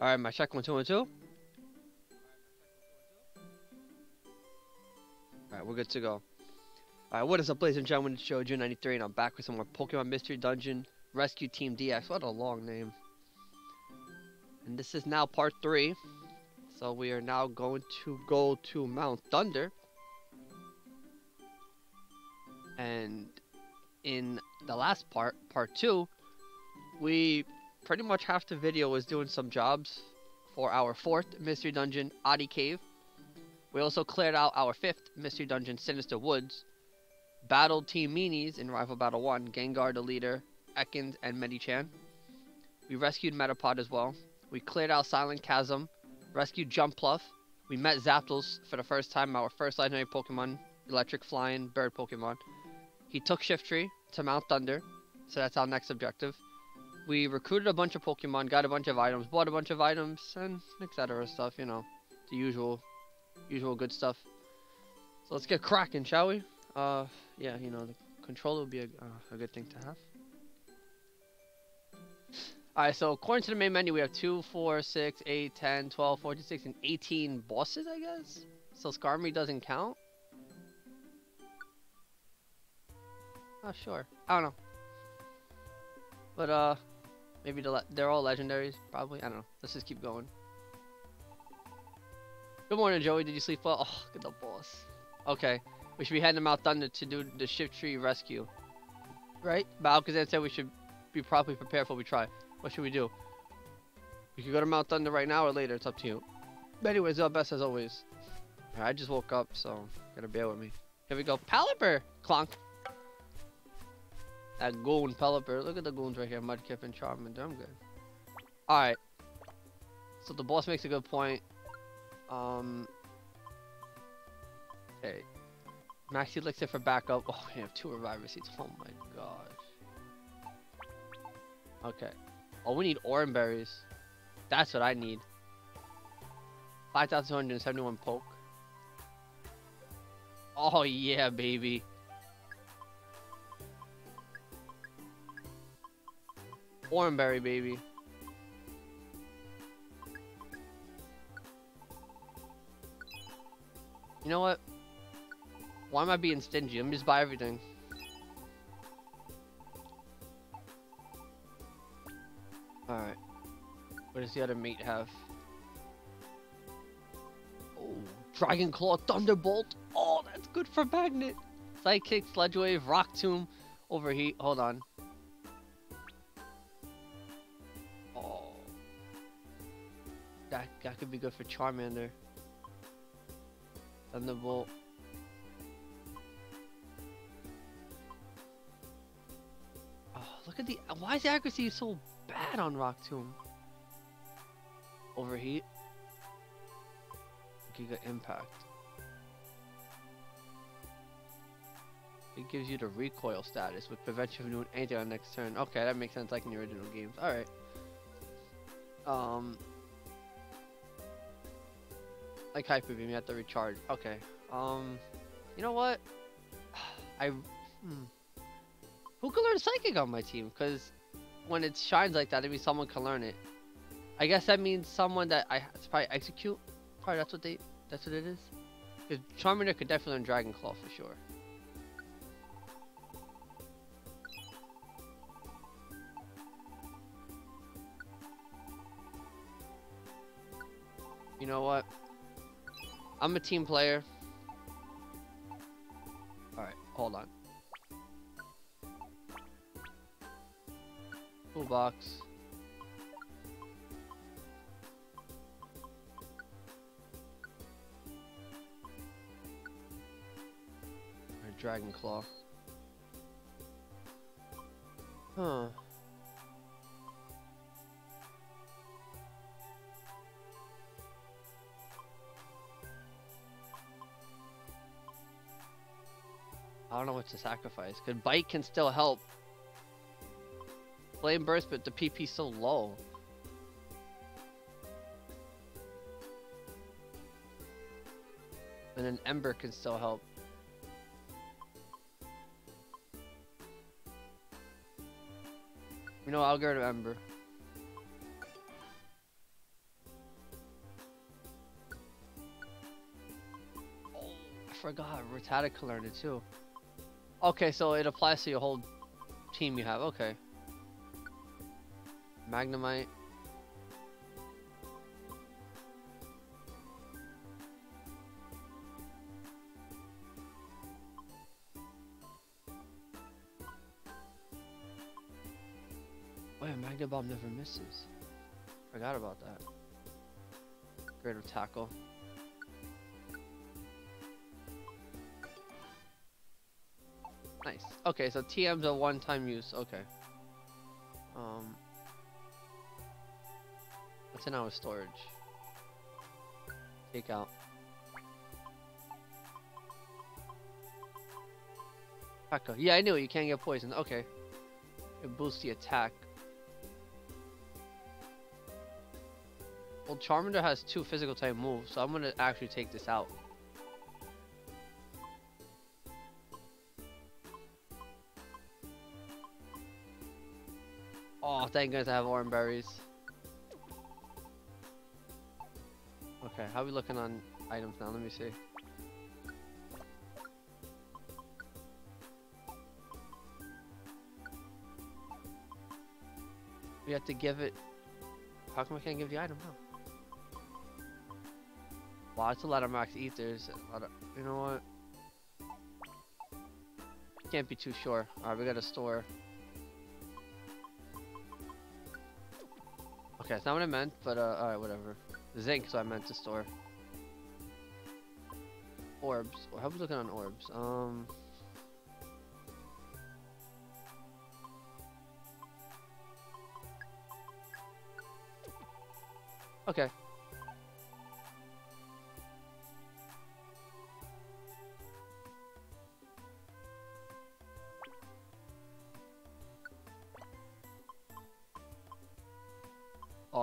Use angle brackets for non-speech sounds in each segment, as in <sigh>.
Alright, my check one, two, and two. Alright, we're good to go. Alright, what is up, ladies and gentlemen? It's Joe, June 93, and I'm back with some more Pokemon Mystery Dungeon Rescue Team DX. What a long name. And this is now part 3. So we are now going to go to Mount Thunder. And in the last part, part 2, we pretty much half the video was doing some jobs for our fourth Mystery Dungeon, Adi Cave. We also cleared out our fifth Mystery Dungeon, Sinister Woods. Battled Team Meanies in Rival Battle 1, Gengar the leader, Ekans, and Medicham. We rescued Metapod as well. We cleared out Silent Chasm, rescued Jumpluff. We met Zapdos for the first time, our first legendary Pokemon, electric flying bird Pokemon. He took Shiftry to Mount Thunder, so that's our next objective. We recruited a bunch of Pokemon, got a bunch of items, bought a bunch of items, and etc. stuff, you know, the usual, usual good stuff. So let's get cracking, shall we? Uh, yeah, you know, the controller would be a, uh, a good thing to have. Alright, so according to the main menu, we have 2, 4, 6, 8, 10, 12, 14, 16, 18 bosses, I guess? So Skarmory doesn't count? Oh, sure. I don't know. But, uh, maybe the they're all legendaries, probably. I don't know. Let's just keep going. Good morning, Joey. Did you sleep well? Oh, look at the boss. Okay. We should be heading to Mount Thunder to do the Shiftry rescue. Right? But Alakazam said we should be properly prepared before we try. What should we do? We could go to Mount Thunder right now or later. It's up to you. But anyways, our best as always. I just woke up, so gotta bear with me. Here we go. Pelipper! Clonk. That goon Pelipper. Look at the goons right here. Mudkip and Charmander. I'm good. Alright. So the boss makes a good point. Um. Okay. Max Elixir for backup. Oh, we have two Reviver Seeds. Oh my gosh. Okay. Oh, we need Oran Berries. That's what I need. 5,271 poke. Oh yeah, baby. Oran Berry, baby. You know what? Why am I being stingy? Let me just buy everything. Alright. What does the other meat have? Oh, Dragon Claw Thunderbolt. Oh, that's good for Magnet. Psychic, Sludge Wave, Rock Tomb, Overheat. Hold on. Could be good for Charmander. Thunderbolt. Oh, look at the. Why is the accuracy so bad on Rock Tomb? Overheat. Giga Impact. It gives you the recoil status, which prevents you from doing anything on next turn. Okay, that makes sense like in the original games. Alright. Um. Like Hyper Beam, you have to recharge. Okay. Um. You know what? <sighs> I. Hmm. Who can learn Psychic on my team? Because when it shines like that, it means someone can learn it. I guess that means someone that I probably execute. Probably that's what they that's what it is. Because Charmander could definitely learn Dragon Claw for sure. You know what? I'm a team player. Alright, hold on. Toolbox. Dragon Claw. Huh. don't know what to sacrifice. Cause bite can still help. Flame burst, but the PP's so low. And an ember can still help. You know, I'll go to ember. Oh, I forgot Rotata can learn it too. Okay, so it applies to your whole team you have. Okay. Magnemite. Wait, Magnet Bomb never misses. Forgot about that. Greater tackle. Okay, so TM's a one-time use. Okay. Um. What's in our storage? Take out. Pecha. Yeah, I knew it. You can't get poisoned. Okay. It boosts the attack. Well, Charmander has two physical type moves, so I'm gonna actually take this out. Thank goodness I have orange berries. Okay, how are we looking on items now? Let me see. We have to give it... How come I can't give the item now? Wow, it's a lot of max ethers. Of... You know what? Can't be too sure. Alright, we got a store. Okay, that's not what I meant, but uh, alright, whatever. Zinc, so I meant to store. Orbs. How we looking on orbs? Um. Okay.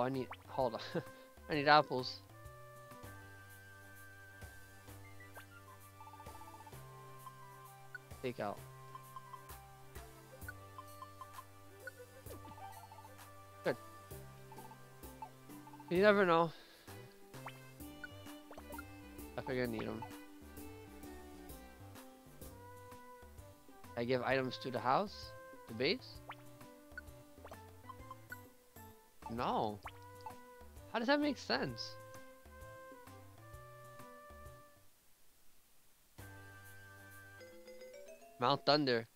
I need. Hold on. <laughs> I need apples. Take out. Good. You never know. I think I need them. I give items to the house? The base? No. How does that make sense? Mount Thunder.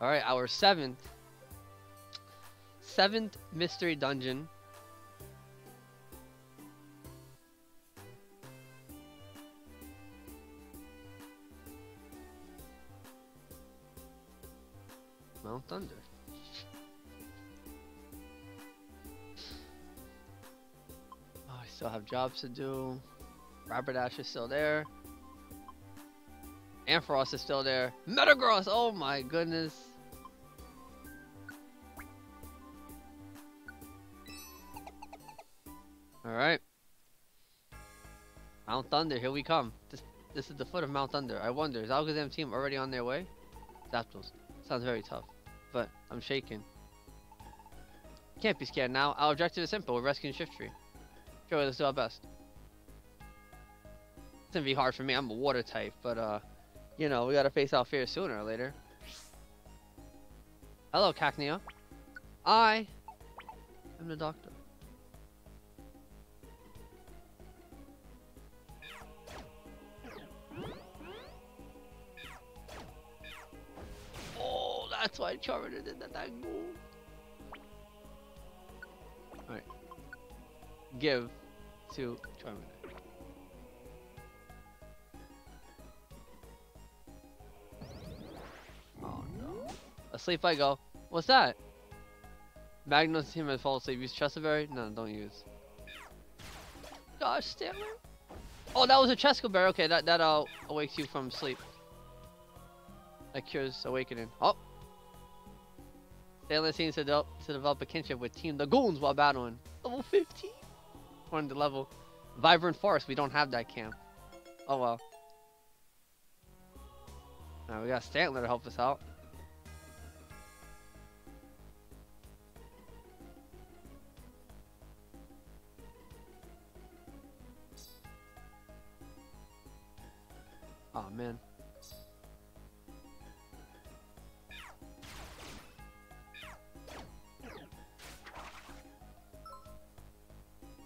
Alright, our seventh. Seventh mystery dungeon. Jobs to do. Rapidash is still there. Ampharos is still there. Metagross! Oh my goodness. Alright. Mount Thunder, here we come. This this is the foot of Mount Thunder. I wonder, is Alakazam team already on their way? Zapdos. Sounds very tough. But I'm shaking. Can't be scared now. Our objective is simple. We're rescuing Shiftry. Let's do our best. It's gonna be hard for me. I'm a water type, but uh, you know, we gotta face our fears sooner or later. Hello, Cacnea. I am the doctor. Oh, that's why Charmander did that, that move. Alright. Give to Charmander. Oh no. Asleep I go. What's that? Magnus team has fallen asleep. Use Chesto Berry? No, don't use. Gosh, damn it. Oh, that was a Chesto Berry. Okay, that, that uh, awakes you from sleep. That cures awakening. Oh! Stantler seems to, de to develop a kinship with Team the Goons while battling. Level 15? One the level. Vibrant Forest, we don't have that camp. Oh well. Now we got Stantler to help us out.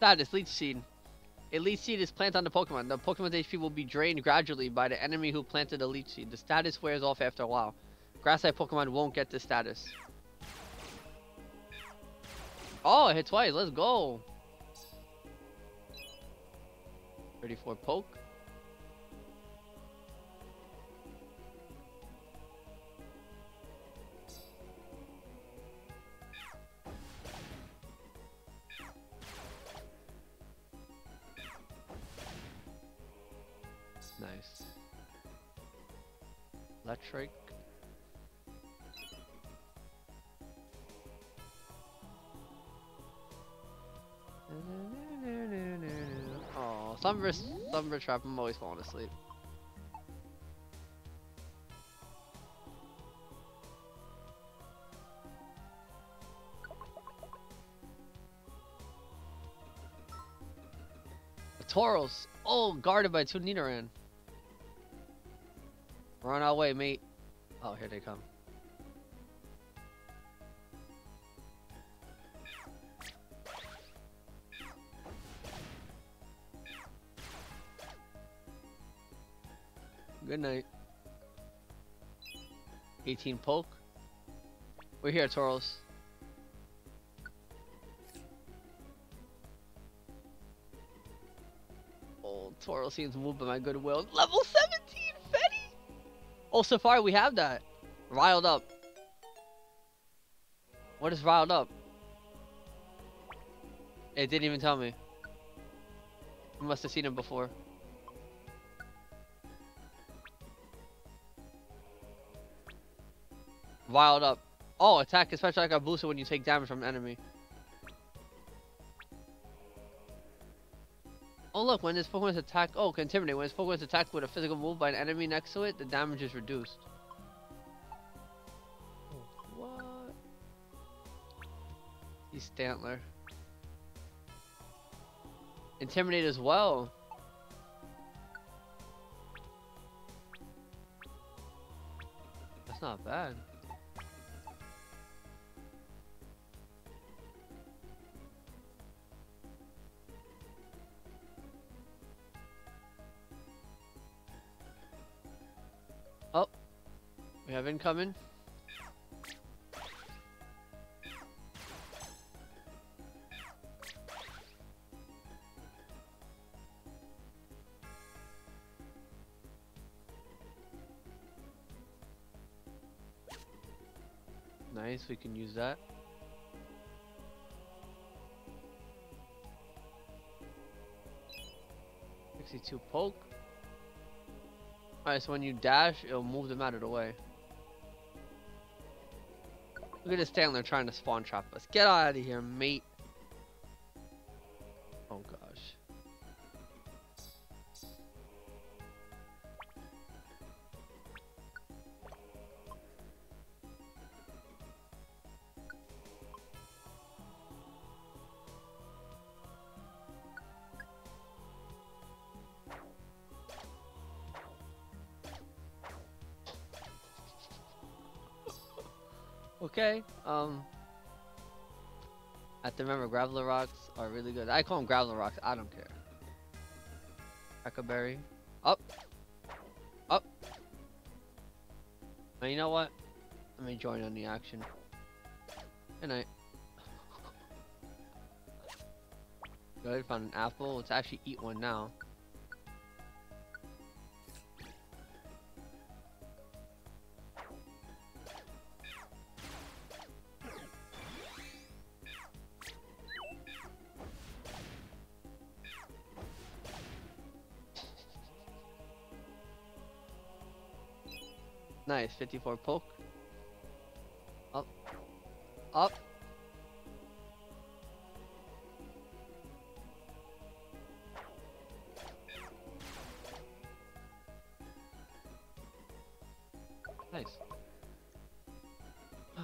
Status Leech Seed. A leech seed is planted on the Pokemon. The Pokemon's HP will be drained gradually by the enemy who planted the leech seed. The status wears off after a while. Grass type Pokemon won't get the status. Oh, it hit twice. Let's go. 34 poke. Sunburst Trap, I'm always falling asleep. Tauros. Oh, guarded by two Nidoran. We're on our way, mate. Oh, here they come. Good night. 18 poke. We're here, Tauros. Oh, Tauros seems moved by my goodwill. Level 17, Fetty! Oh, so far we have that. Riled up. What is riled up? It didn't even tell me. I must have seen him before. Wild up. Oh, attack especially like a booster when you take damage from an enemy. Oh look, when this Pokemon is attacked, oh, can intimidate. When this Pokemon is attacked with a physical move by an enemy next to it, the damage is reduced. What? He's Stantler. Intimidate as well. That's not bad. Incoming. Nice, we can use that. Sixty-two poke. Alright, so when you dash, it'll move them out of the way. Look at this Stantler trying to spawn trap us. Get out of here, mate. Graveler Rocks are really good. I call them Graveler Rocks, I don't care. Huckleberry. Up! Up! Now you know what? Let me join on the action. Good night. <laughs> Good, found an apple. Let's actually eat one now. 54 poke. Up. Up. Nice. <sighs>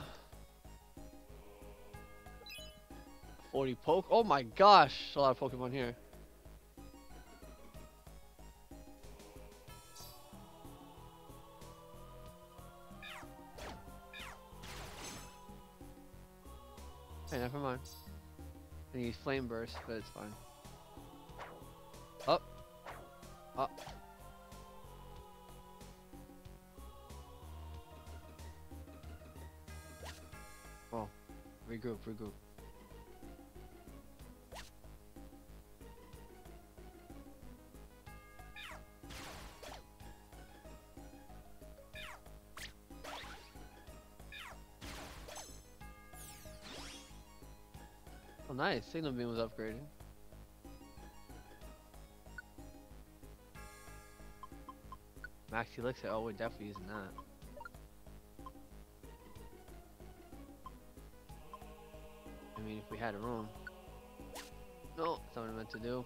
Forty poke. Oh my gosh, a lot of Pokemon here. Use but it's fine. Up. Up. Oh, regroup, regroup. Nice. Signal beam was upgraded. Max Elixir. Oh, we're definitely using that. I mean, if we had a room. No, that's what I meant to do.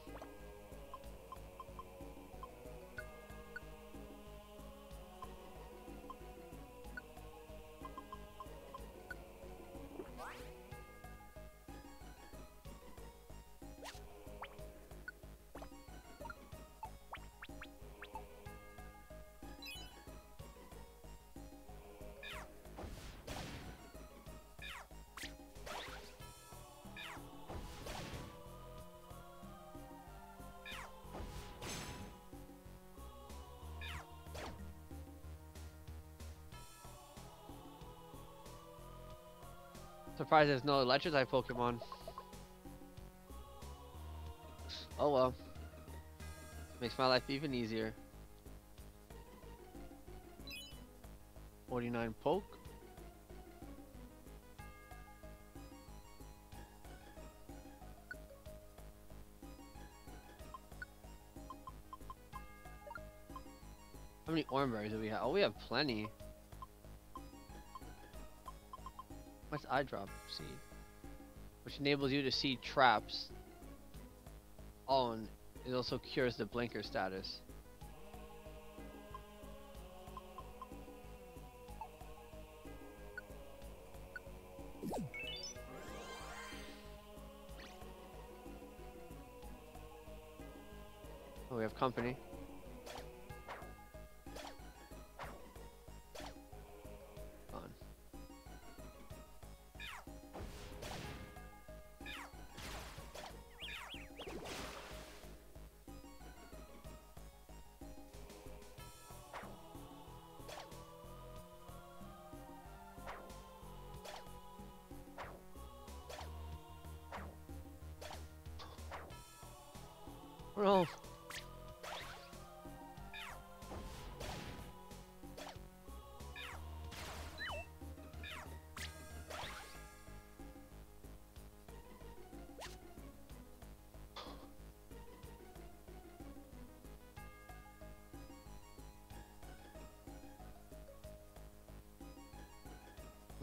Surprised there's no Electric type Pokemon. Oh well. Makes my life even easier. 49 poke. How many orange berries do we have? Oh, we have plenty. What's eye drop seed? Which enables you to see traps. Oh, and it also cures the blinker status. Oh, we have company.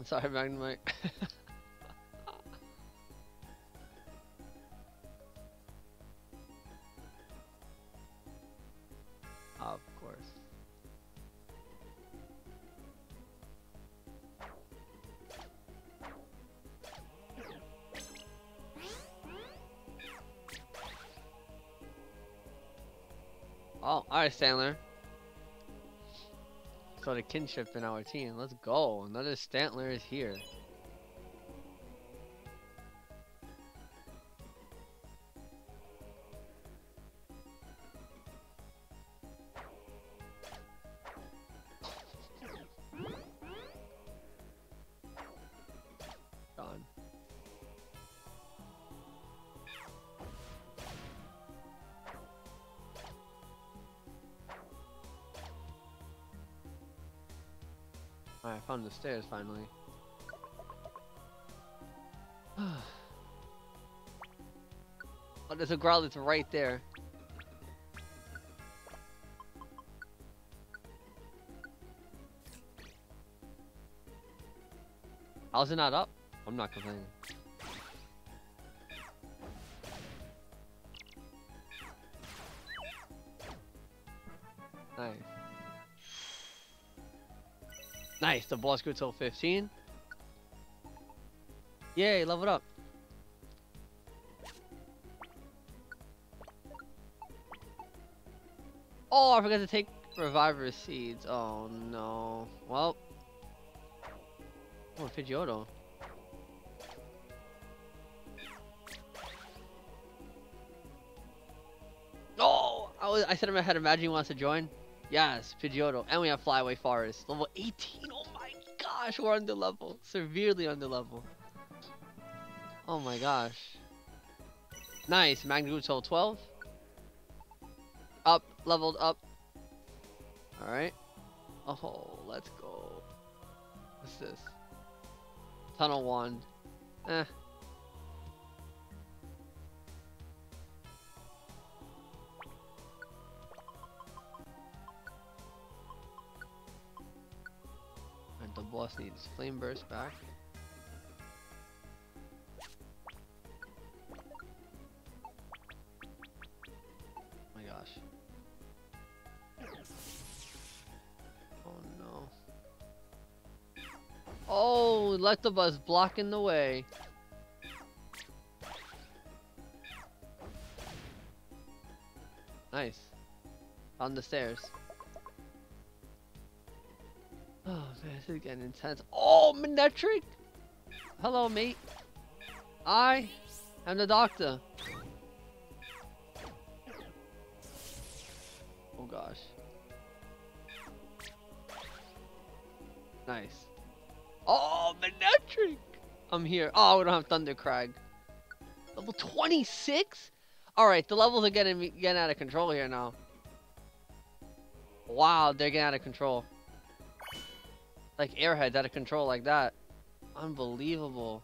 I'm <laughs> sorry, Magnemite. <laughs> of course. Oh, alright, Stantler. So the kinship in our team. Let's go. Another Stantler is here. Stairs finally. <sighs> oh, there's a growl. Growlithe right there. How's it not up? I'm not complaining. Nice, the boss goes till 15. Yay, level up. Oh, I forgot to take Reviver Seeds. Oh, no. Well. Oh, Pidgeotto. Oh! I, I said I had imagine he wants to join. Yes, Pidgeotto. And we have Flyaway Forest. Level 18 Gosh, we're under level. Severely under level. Oh my gosh. Nice. Magnemite level 12. Up. Leveled up. Alright. Oh, let's go. What's this? Tunnel 1. Eh. Needs Flame Burst back. my gosh. Oh no. Oh, Electabuzz blocking the way. Nice. On the stairs. This is getting intense. Oh, Manectric! Hello, mate. I am the doctor. Oh gosh. Nice. Oh, Manectric! I'm here. Oh, we don't have Thundercrag. Level 26? Alright, the levels are getting getting out of control here now. Wow, they're getting out of control. Like airheads out of control like that. Unbelievable.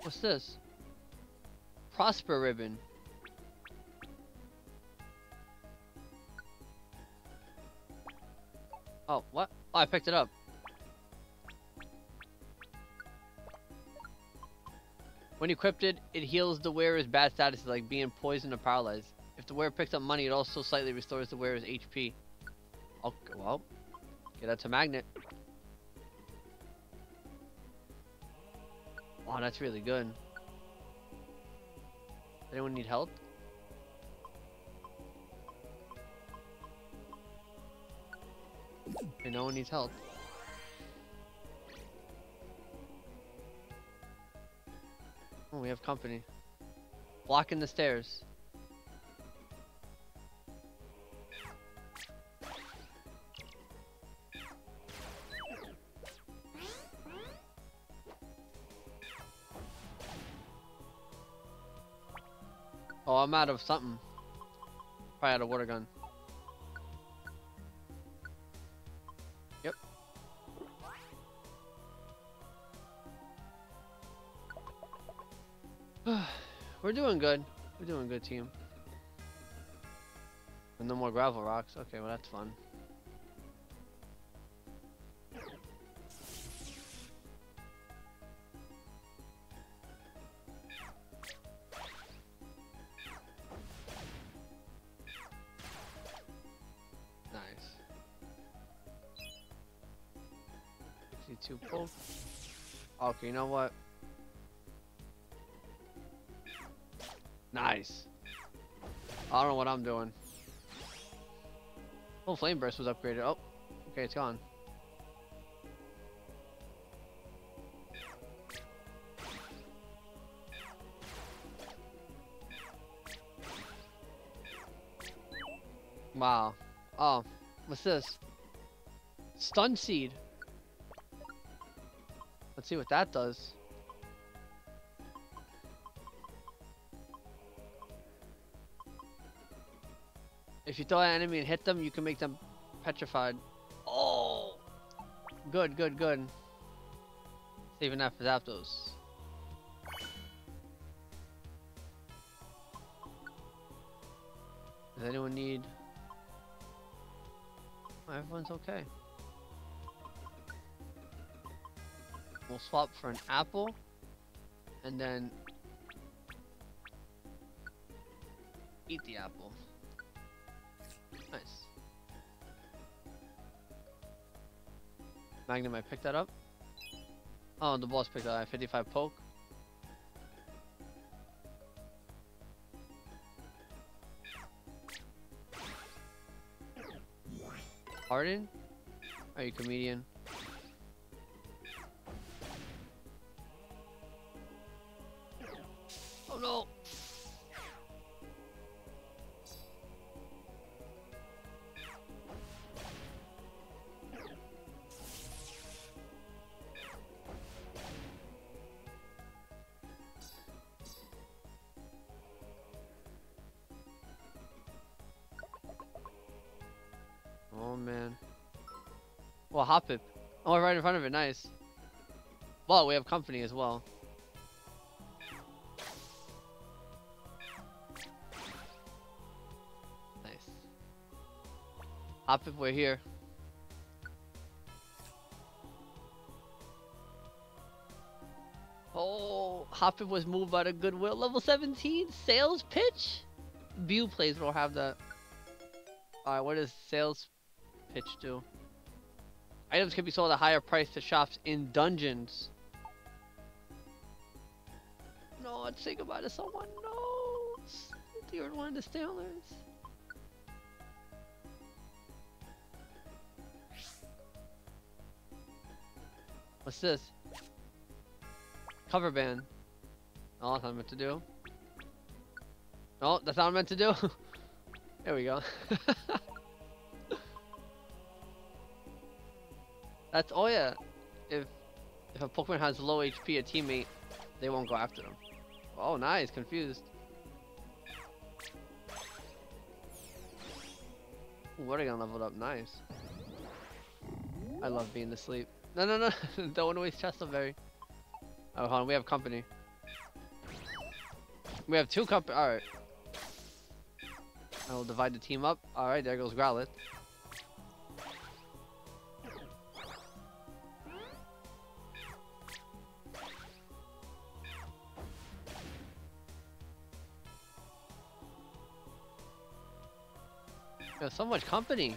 What's this? Prosper ribbon. Oh, what? Oh, I picked it up. When equipped, it, it heals the wearer's bad status like being poisoned or paralyzed. If the wearer picks up money, it also slightly restores the wearer's HP. Okay, well, get that to magnet. Wow, that's really good. Anyone need help? Okay, no one needs help. Oh, we have company. Blocking the stairs. I'm out of something. Probably out of water gun. Yep. <sighs> We're doing good. We're doing good, team. And no more gravel rocks. Okay, well that's fun. Okay, you know what? Nice. I don't know what I'm doing. Oh, Flame Burst was upgraded. Oh, okay, it's gone. Wow. Oh, what's this? Stun Seed. See what that does. If you throw an enemy and hit them, you can make them petrified. Oh! Good, good, good. Saving that for Zapdos. Does anyone need... Oh, everyone's okay. We'll swap for an apple. And then... Eat the apple. Nice. Magnum, I picked that up. Oh, the boss picked that up 55 poke. Pardon? Are you comedian? Hop it. Oh, right in front of it. Nice. Well, we have company as well. Nice. Hop it, we're here. Oh, Hoppip was moved by the Goodwill. Level 17, sales pitch? View plays will have that. Alright, what does sales pitch do? Items can be sold at a higher price to shops in dungeons. No, I'd say goodbye to someone. No, you're one of the Steelers. What's this? Cover band. Oh, that's not meant to do. No, that's not meant to do. <laughs> there we go. <laughs> That's oh yeah. If if a Pokemon has low HP, a teammate, they won't go after them. Oh, nice. Confused. What are gonna level up? Nice. I love being asleep. No, no, no. <laughs> Don't waste Chesto Berry. Oh, hold on. We have company. We have two company. All right. I will divide the team up. All right. There goes Growlithe. So much company.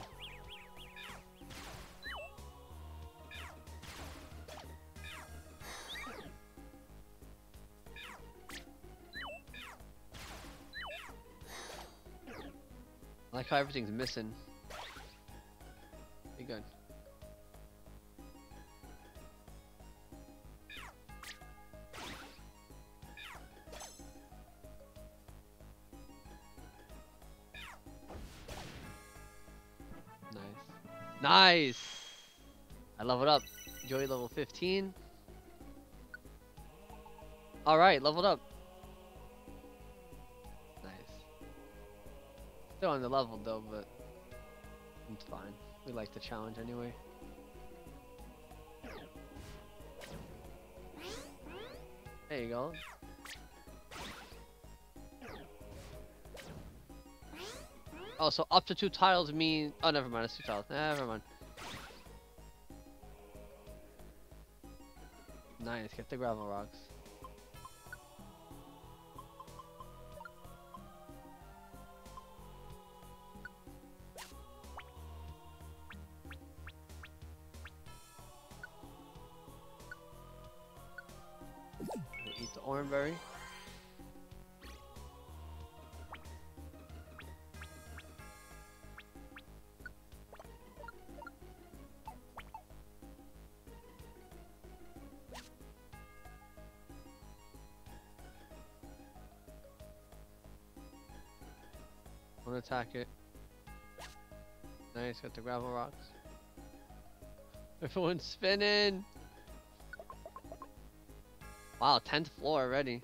I like how everything's missing. Be good. 15. Alright, leveled up. Nice. Still on the level though, but it's fine. We like the challenge anyway. There you go. Oh, so up to two tiles mean... Oh, never mind. It's two tiles. Never mind. Nice. Get the gravel rocks. Attack it. Nice, got the gravel rocks. Everyone's spinning! Wow, 10th floor already.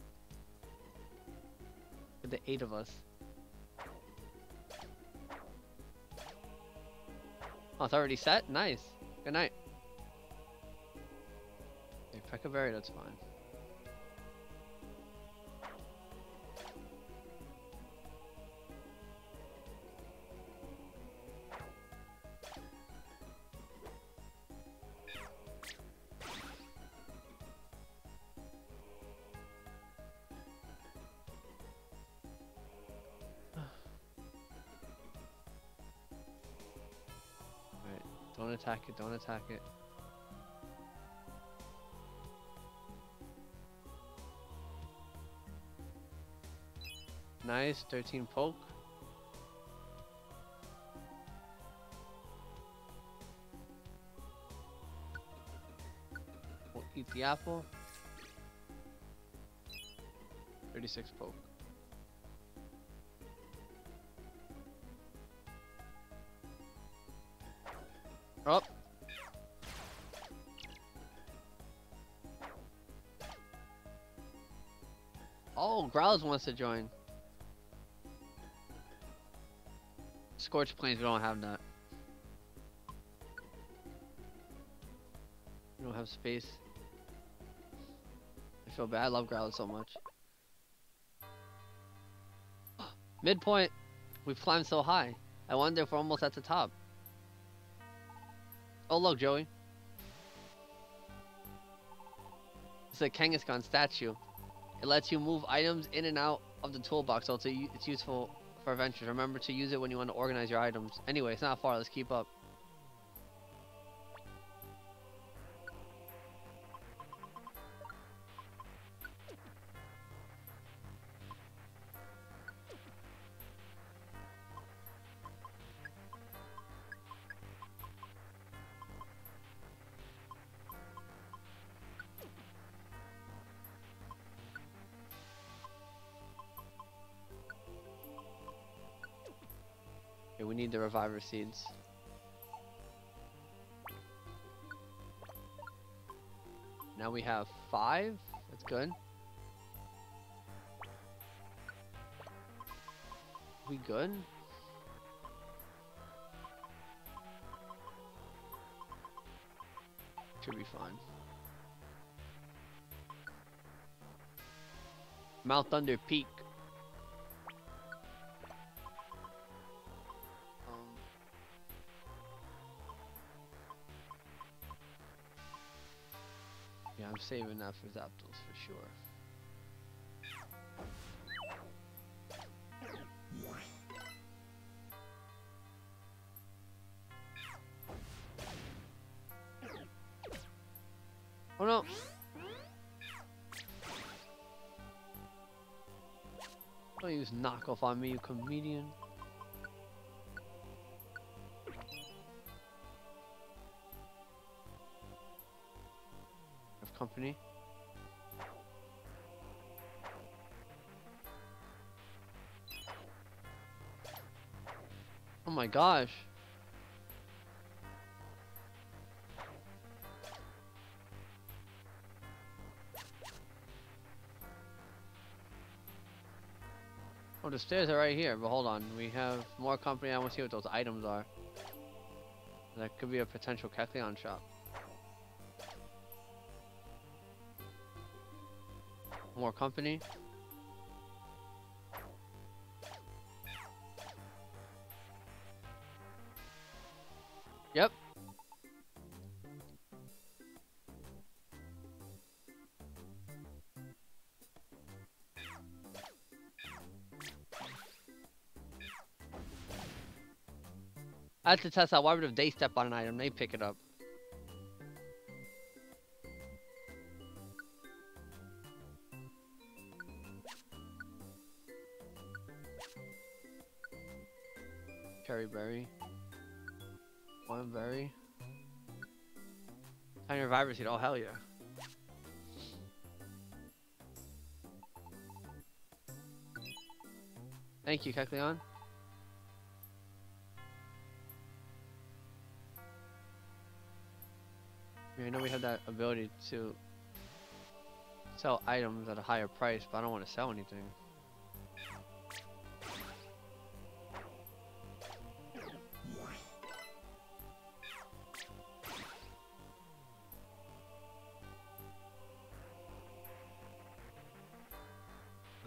With the 8 of us. Oh, it's already set? Nice. Good night. Okay, Pecha Berry, that's fine. attack it, don't attack it. Nice, 13 poke. We'll eat the apple. 36 poke. Growls wants to join. Scorched Plains, we don't have that. We don't have space. I feel bad. I love Growlithe so much. <gasps> Midpoint. We've climbed so high. I wonder if we're almost at the top. Oh look, Joey. It's a Kangaskhan statue. It lets you move items in and out of the toolbox, so it's, a, it's useful for adventures. Remember to use it when you want to organize your items. Anyway, it's not far. Let's keep up. The reviver seeds. Now we have five. That's good. We good? Should be fine. Mount Thunder Peak. Saving that for Zapdos for sure. Oh no! Don't use knockoff on me, you comedian. My gosh. Oh, the stairs are right here, but hold on. We have more company. I want to see what those items are. That could be a potential Kecleon shop. More company. I have to test out why would if they step on an item, they pick it up. Cheri berry. One berry. Tiny reviver seed, oh hell yeah. Thank you, Kecleon. Ability to sell items at a higher price, but I don't want to sell anything.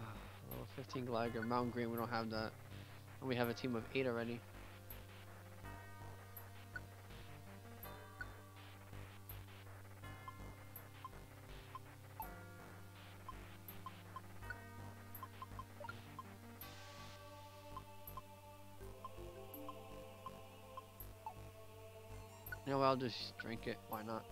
Ah, level 15 Gligar, Mountain Green, we don't have that. And we have a team of 8 already. I'll just drink it, why not?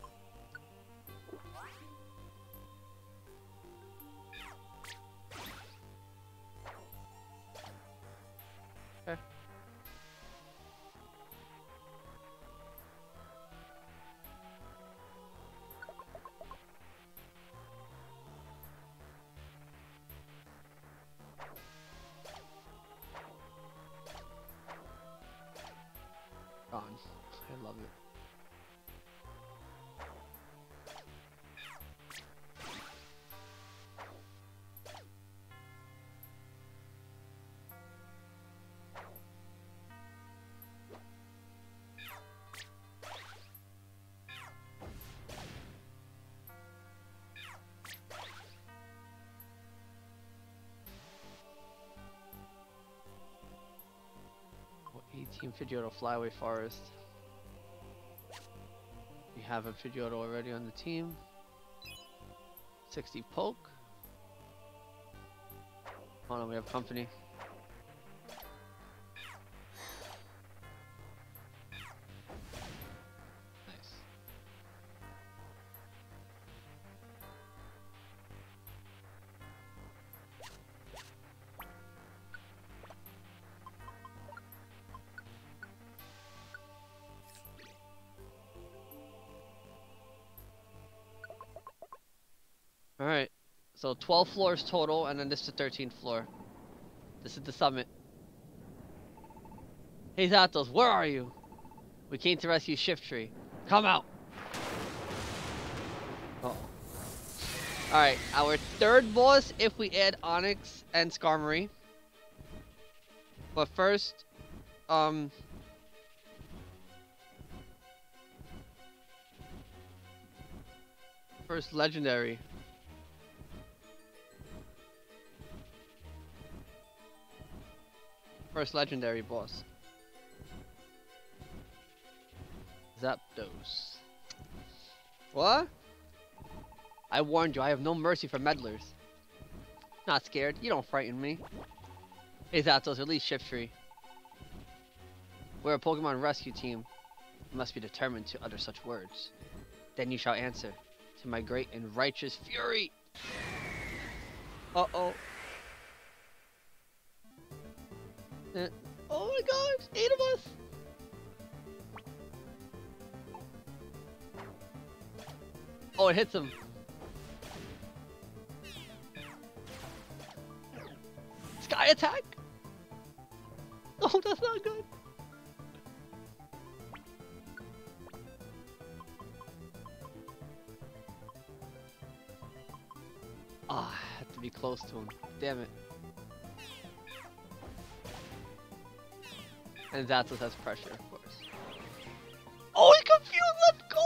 Team Pidgeotto Flyaway Forest. We have a Pidgeotto already on the team. 60 poke. Oh no, we have company. So 12 floors total, and then this is the 13th floor. This is the summit. Hey Zapdos, where are you? We came to rescue Shiftry. Come out! Oh. Alright, our third boss if we add Onix and Skarmory. But first, um... First legendary. First legendary boss. Zapdos. What? I warned you, I have no mercy for meddlers. Not scared, you don't frighten me. Hey Zapdos, release Shiftry. We're a Pokemon rescue team. You must be determined to utter such words. Then you shall answer to my great and righteous fury. Uh-oh. Uh, oh my gosh, eight of us! Oh, it hits him. Sky attack? <laughs> Oh, that's not good. Ah, I had to be close to him. Damn it. And Zapdos has pressure, of course. Oh, he confused! Let's go!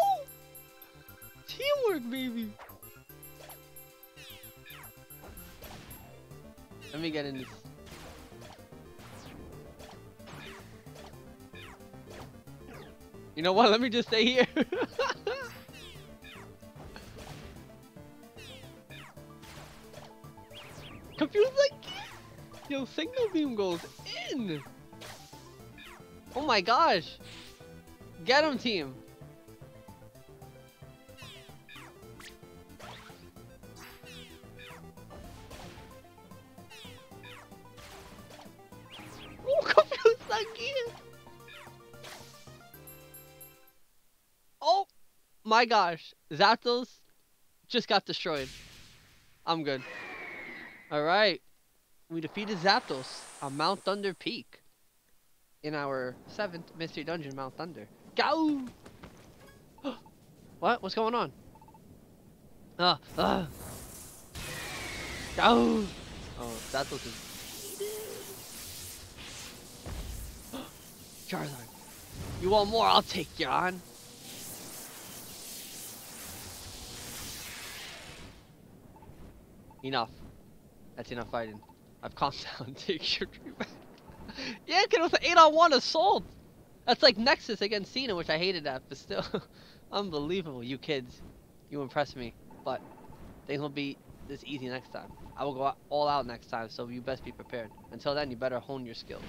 Teamwork, baby! Let me get in this. You know what? Let me just stay here. <laughs> Confused like Yo, signal beam goes in! Oh my gosh! Get him, team! <laughs> Oh, again! Oh my gosh! Zapdos just got destroyed. I'm good. Alright. We defeated Zapdos on Mount Thunder Peak in our seventh mystery dungeon, Mount Thunder. Go! <gasps> what? What's going on? Ah, uh, uh. Go! Oh, that looking. <gasps> Charizard. You want more? I'll take you on. Enough. That's enough fighting. I've calmed <laughs> down. Take your tree back. Yeah, kid, it was an 8 on 1 assault. That's like Nexus against Cena, which I hated that, but still. <laughs> Unbelievable, you kids. You impress me. But things will be this easy next time. I will go all out next time, so you best be prepared. Until then, you better hone your skills.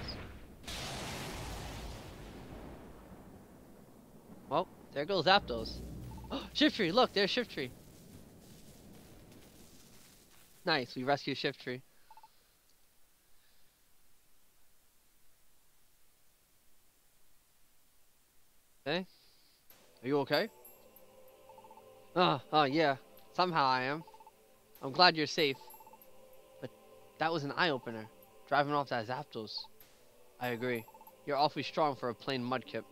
Well, there goes Zapdos. <gasps> Shiftry, look, there's Shiftry. Nice, we rescue Shiftry. Okay. Are you okay? Ah, oh, oh yeah. Somehow I am. I'm glad you're safe. But that was an eye-opener. Driving off that Zapdos. I agree. You're awfully strong for a plain mudkip.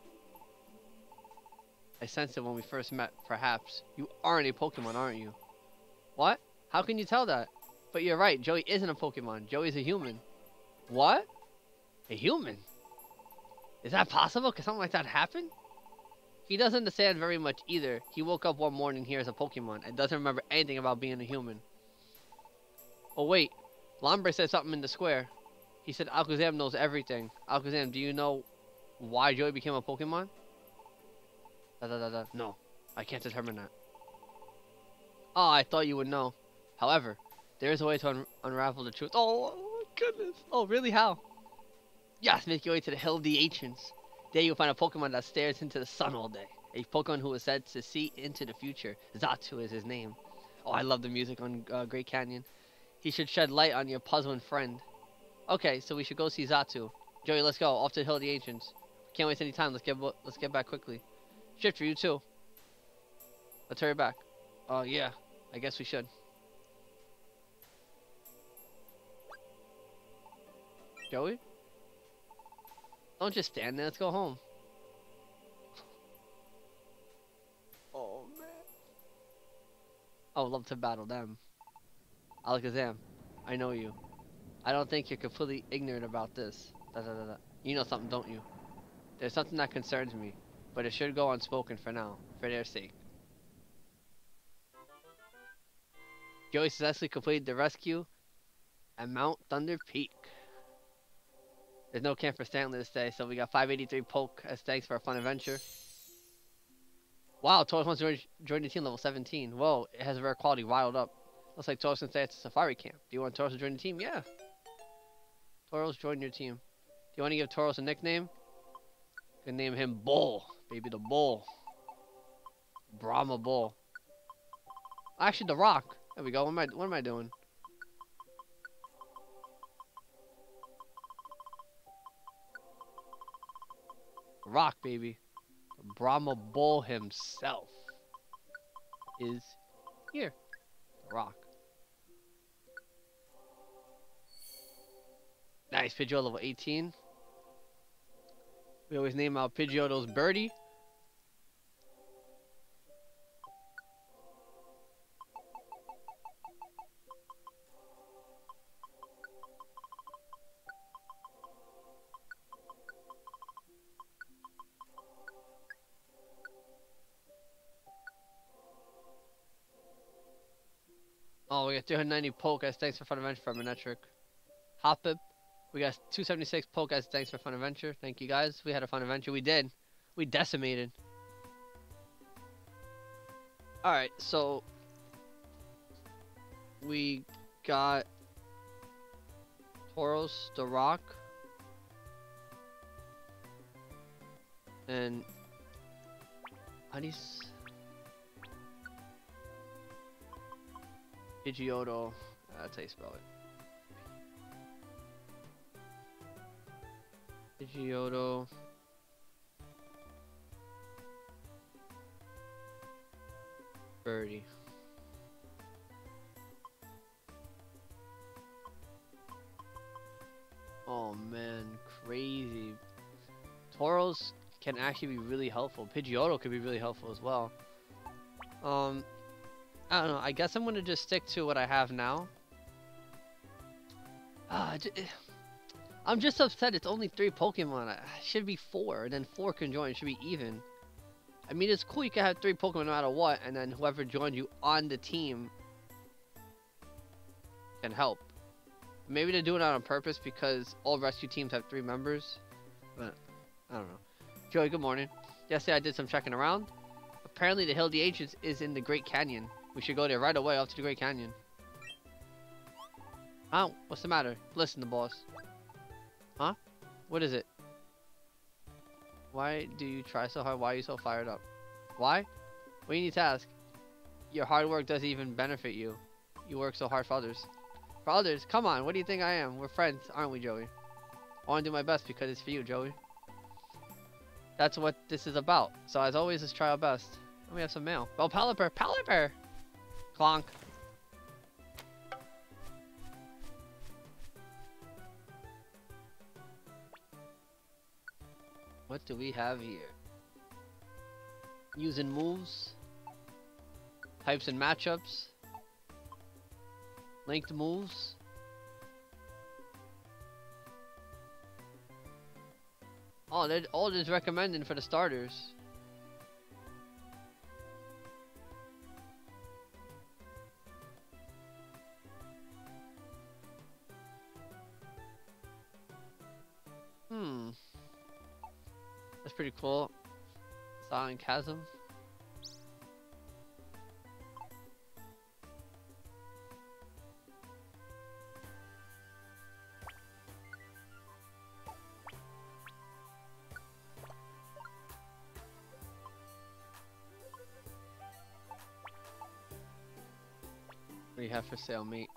I sensed it when we first met, perhaps. You aren't a Pokemon, aren't you? What? How can you tell that? But you're right, Joey isn't a Pokemon. Joey's a human. What? A human? Is that possible? Could something like that happen? He doesn't understand very much either. He woke up one morning here as a Pokemon and doesn't remember anything about being a human. Oh wait, Lombre said something in the square. He said Alakazam knows everything. Alakazam, do you know why Joey became a Pokemon? Da, da, da. No, I can't determine that. Oh, I thought you would know. However, there is a way to un unravel the truth. Oh, oh, goodness. Oh, really? How? Yes, make your way to the Hill of the Ancients. There you'll find a Pokemon that stares into the sun all day. A Pokemon who is said to see into the future. Xatu is his name. Oh, I love the music on uh, Great Canyon. He should shed light on your puzzling friend. Okay, so we should go see Xatu. Joey, let's go. Off to the Hill of the Ancients. Can't waste any time. Let's get let's get back quickly. Shift for you too. Let's hurry back. Oh, uh, yeah. I guess we should. Joey? Don't just stand there. Let's go home. Oh, man. I would love to battle them. Alakazam, I know you. I don't think you're completely ignorant about this. Da, da, da, you know something, don't you? There's something that concerns me, but it should go unspoken for now, for their sake. Joey successfully completed the rescue at Mount Thunder Peak. There's no camp for Stanley this day, so we got 583 poke as thanks for a fun adventure. Wow, Tauros wants to join the team level 17. Whoa, it has a rare quality, wild up. Looks like Tauros can stay at the safari camp. Do you want Tauros to join the team? Yeah. Tauros, join your team. Do you want to give Tauros a nickname? You can name him Bull. Baby the Bull. Brahma Bull. Actually, the Rock. There we go. What am I, what am I doing? Rock, baby. Brahma Bull himself is here. Rock. Nice, Pidgeot level 18. We always name our Pidgeottos Birdie. Oh, we got 390 poke as thanks for fun adventure from Manectric. Hoppip, we got 276 poke as thanks for fun adventure. Thank you guys. We had a fun adventure. We did. We decimated. Alright, so we got Tauros, the Rock, and how Pidgeotto. That's how you spell it. Pidgeotto. Birdie. Oh man, crazy. Tauros can actually be really helpful. Pidgeotto could be really helpful as well. Um, I don't know. I guess I'm gonna just stick to what I have now. Uh, I'm just upset it's only three Pokemon. It should be four, and then four can join. It should be even. I mean, it's cool you can have three Pokemon no matter what, and then whoever joined you on the team can help. Maybe they're doing it on purpose because all rescue teams have three members. But, I don't know. Joey, good morning. Yesterday I did some checking around. Apparently the Hill of the Ancients is in the Great Canyon. We should go there right away up to the Great Canyon. Oh, what's the matter? Listen to boss. Huh? What is it? Why do you try so hard? Why are you so fired up? Why? What do you need to ask? Your hard work doesn't even benefit you. You work so hard for others. For others? Come on, what do you think I am? We're friends, aren't we, Joey? I want to do my best because it's for you, Joey. That's what this is about. So as always, let's try our best. And we have some mail. Oh, Pelipper! Pelipper! Clonk. What do we have here? Using moves. Types and matchups. Linked moves. Oh, that all is recommended for the starters. Hmm. That's pretty cool. Silent Chasm. What do you have for sale, mate?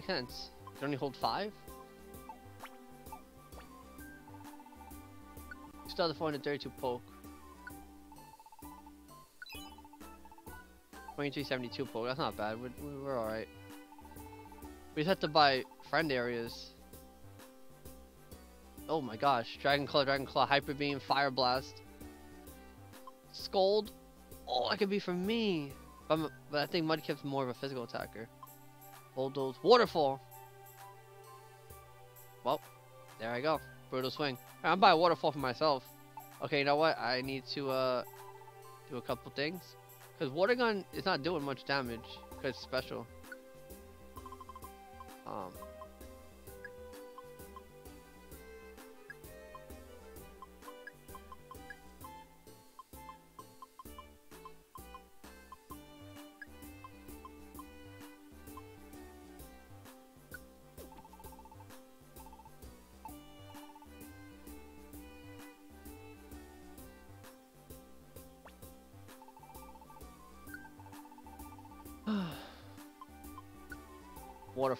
Make sense? You only hold five? Still the 432 poke. 2372 poke, that's not bad. We're, we're alright. We just have to buy friend areas. Oh my gosh. Dragon Claw, Dragon Claw, Hyper Beam, Fire Blast. Scold. Oh, that could be for me. But, but I think Mudkip's more of a physical attacker. Bulldoze. Waterfall. Well, there I go. Brutal swing. I'm buying Waterfall for myself. Okay, you know what? I need to uh do a couple things. Because Water Gun is not doing much damage. Because it's special. Um.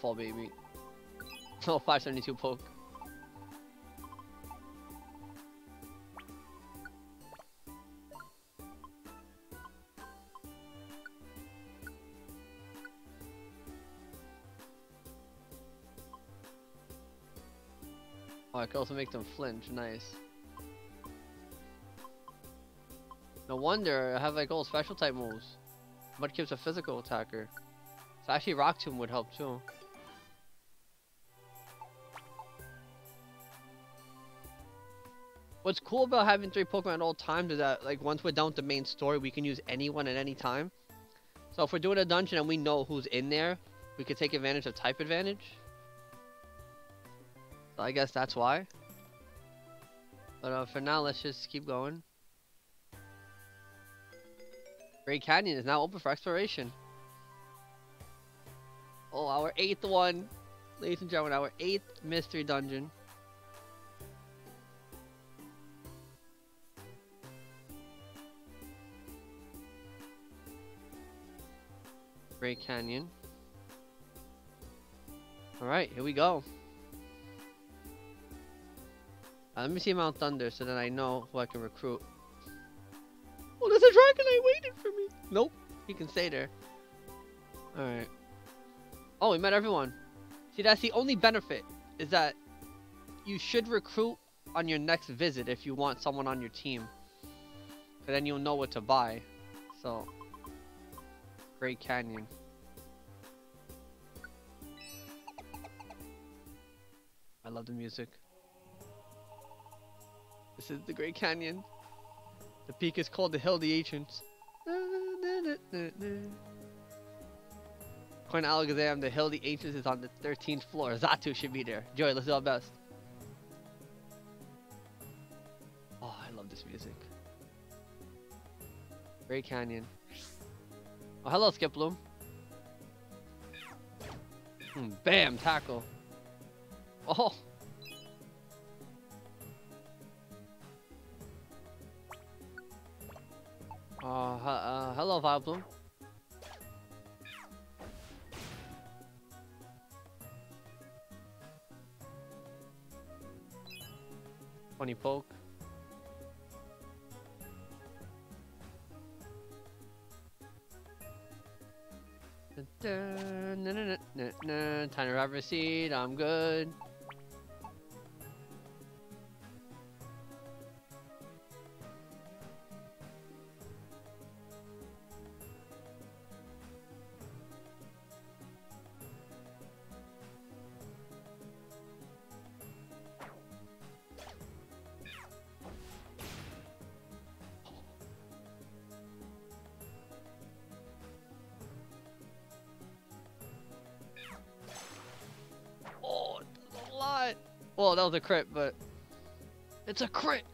Waterfall, baby. <laughs> Oh, 572 poke. Oh, I can also make them flinch. Nice. No wonder I have like all special type moves. Mudkip's a physical attacker. So actually Rock Tomb would help too. What's cool about having three Pokemon at all times is that like once we're done with the main story, we can use anyone at any time. So if we're doing a dungeon and we know who's in there, we could take advantage of type advantage. So I guess that's why. But uh, for now, let's just keep going. Great Canyon is now open for exploration. Oh, our eighth one. Ladies and gentlemen, our eighth mystery dungeon. Great Canyon. Alright, here we go. Uh, let me see Mount Thunder so that I know who I can recruit. Oh, there's a Dragonite waiting for me. Nope, he can stay there. Alright. Oh, we met everyone. See, that's the only benefit, is that you should recruit on your next visit if you want someone on your team. Cause then you'll know what to buy. So, Great Canyon. I love the music. This is the Great Canyon. The peak is called the Hill of the Ancients. According to the Hill of the Ancients is on the 13th floor. Xatu should be there. Joy, let's do our best. Oh, I love this music. Great Canyon. Oh, hello, Skiploom. Hmm, bam, tackle. Oh. Uh, uh, hello, Vileplume. Twenty poke. Dun, dun, dun, dun, dun, that was a crit, but it's a crit.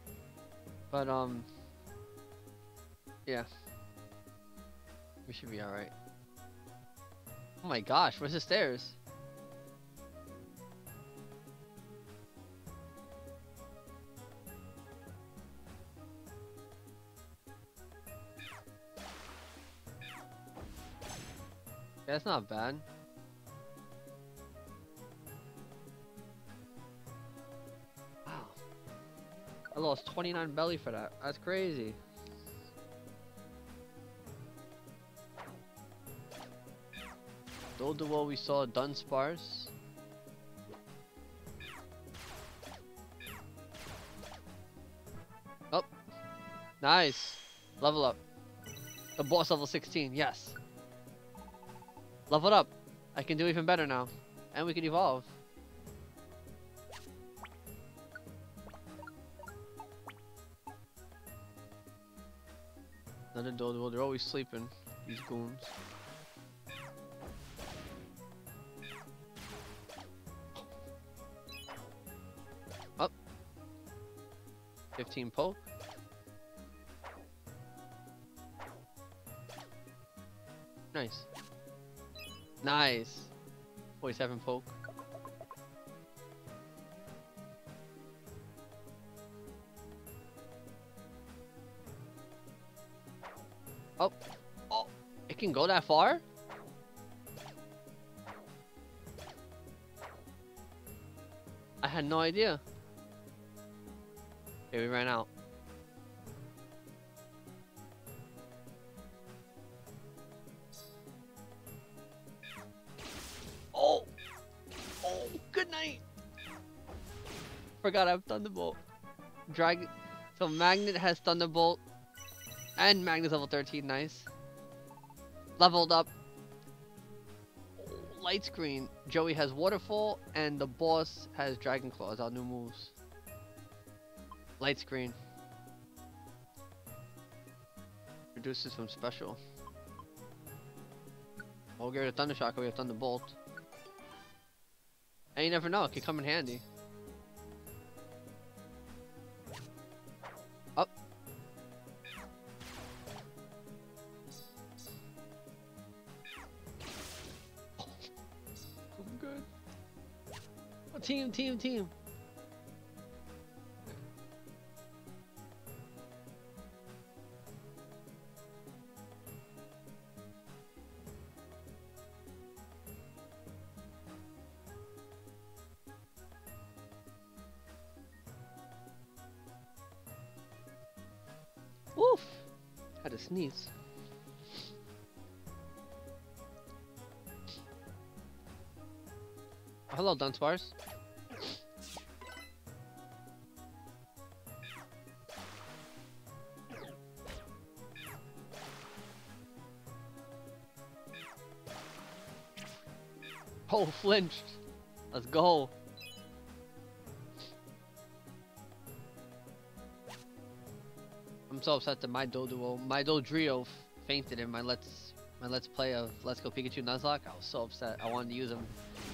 But um, yeah, we should be all right. Oh my gosh, where's the stairs? That's not bad. Lost 29 belly for that. That's crazy. Doduo we saw Dunsparce. Oh. Nice. Level up. The boss level 16, yes. Level up. I can do even better now. And we can evolve. Another Doduo, they're always sleeping, these goons. Up. 15 poke. Nice. Nice. 47 poke. Can go that far? I had no idea. Okay, we ran out. Oh! Oh, good night! Forgot I have Thunderbolt. Dragon. So Magnet has Thunderbolt. And Magnet's level 13, nice. Leveled up. Oh, light screen. Joey has Waterfall, and the boss has Dragon Claws, our new moves. Light screen. Reduces from special. Oh, we'll get rid of Thunder Shock, we have Thunderbolt. And you never know, it could come in handy. Team, team. Woof! Had to sneeze. Hello, Dunsparce. Flinched. Let's go. I'm so upset that my Doduo, my Dodrio fainted in my let's my let's play of Let's Go Pikachu Nuzlocke. I was so upset. I wanted to use him.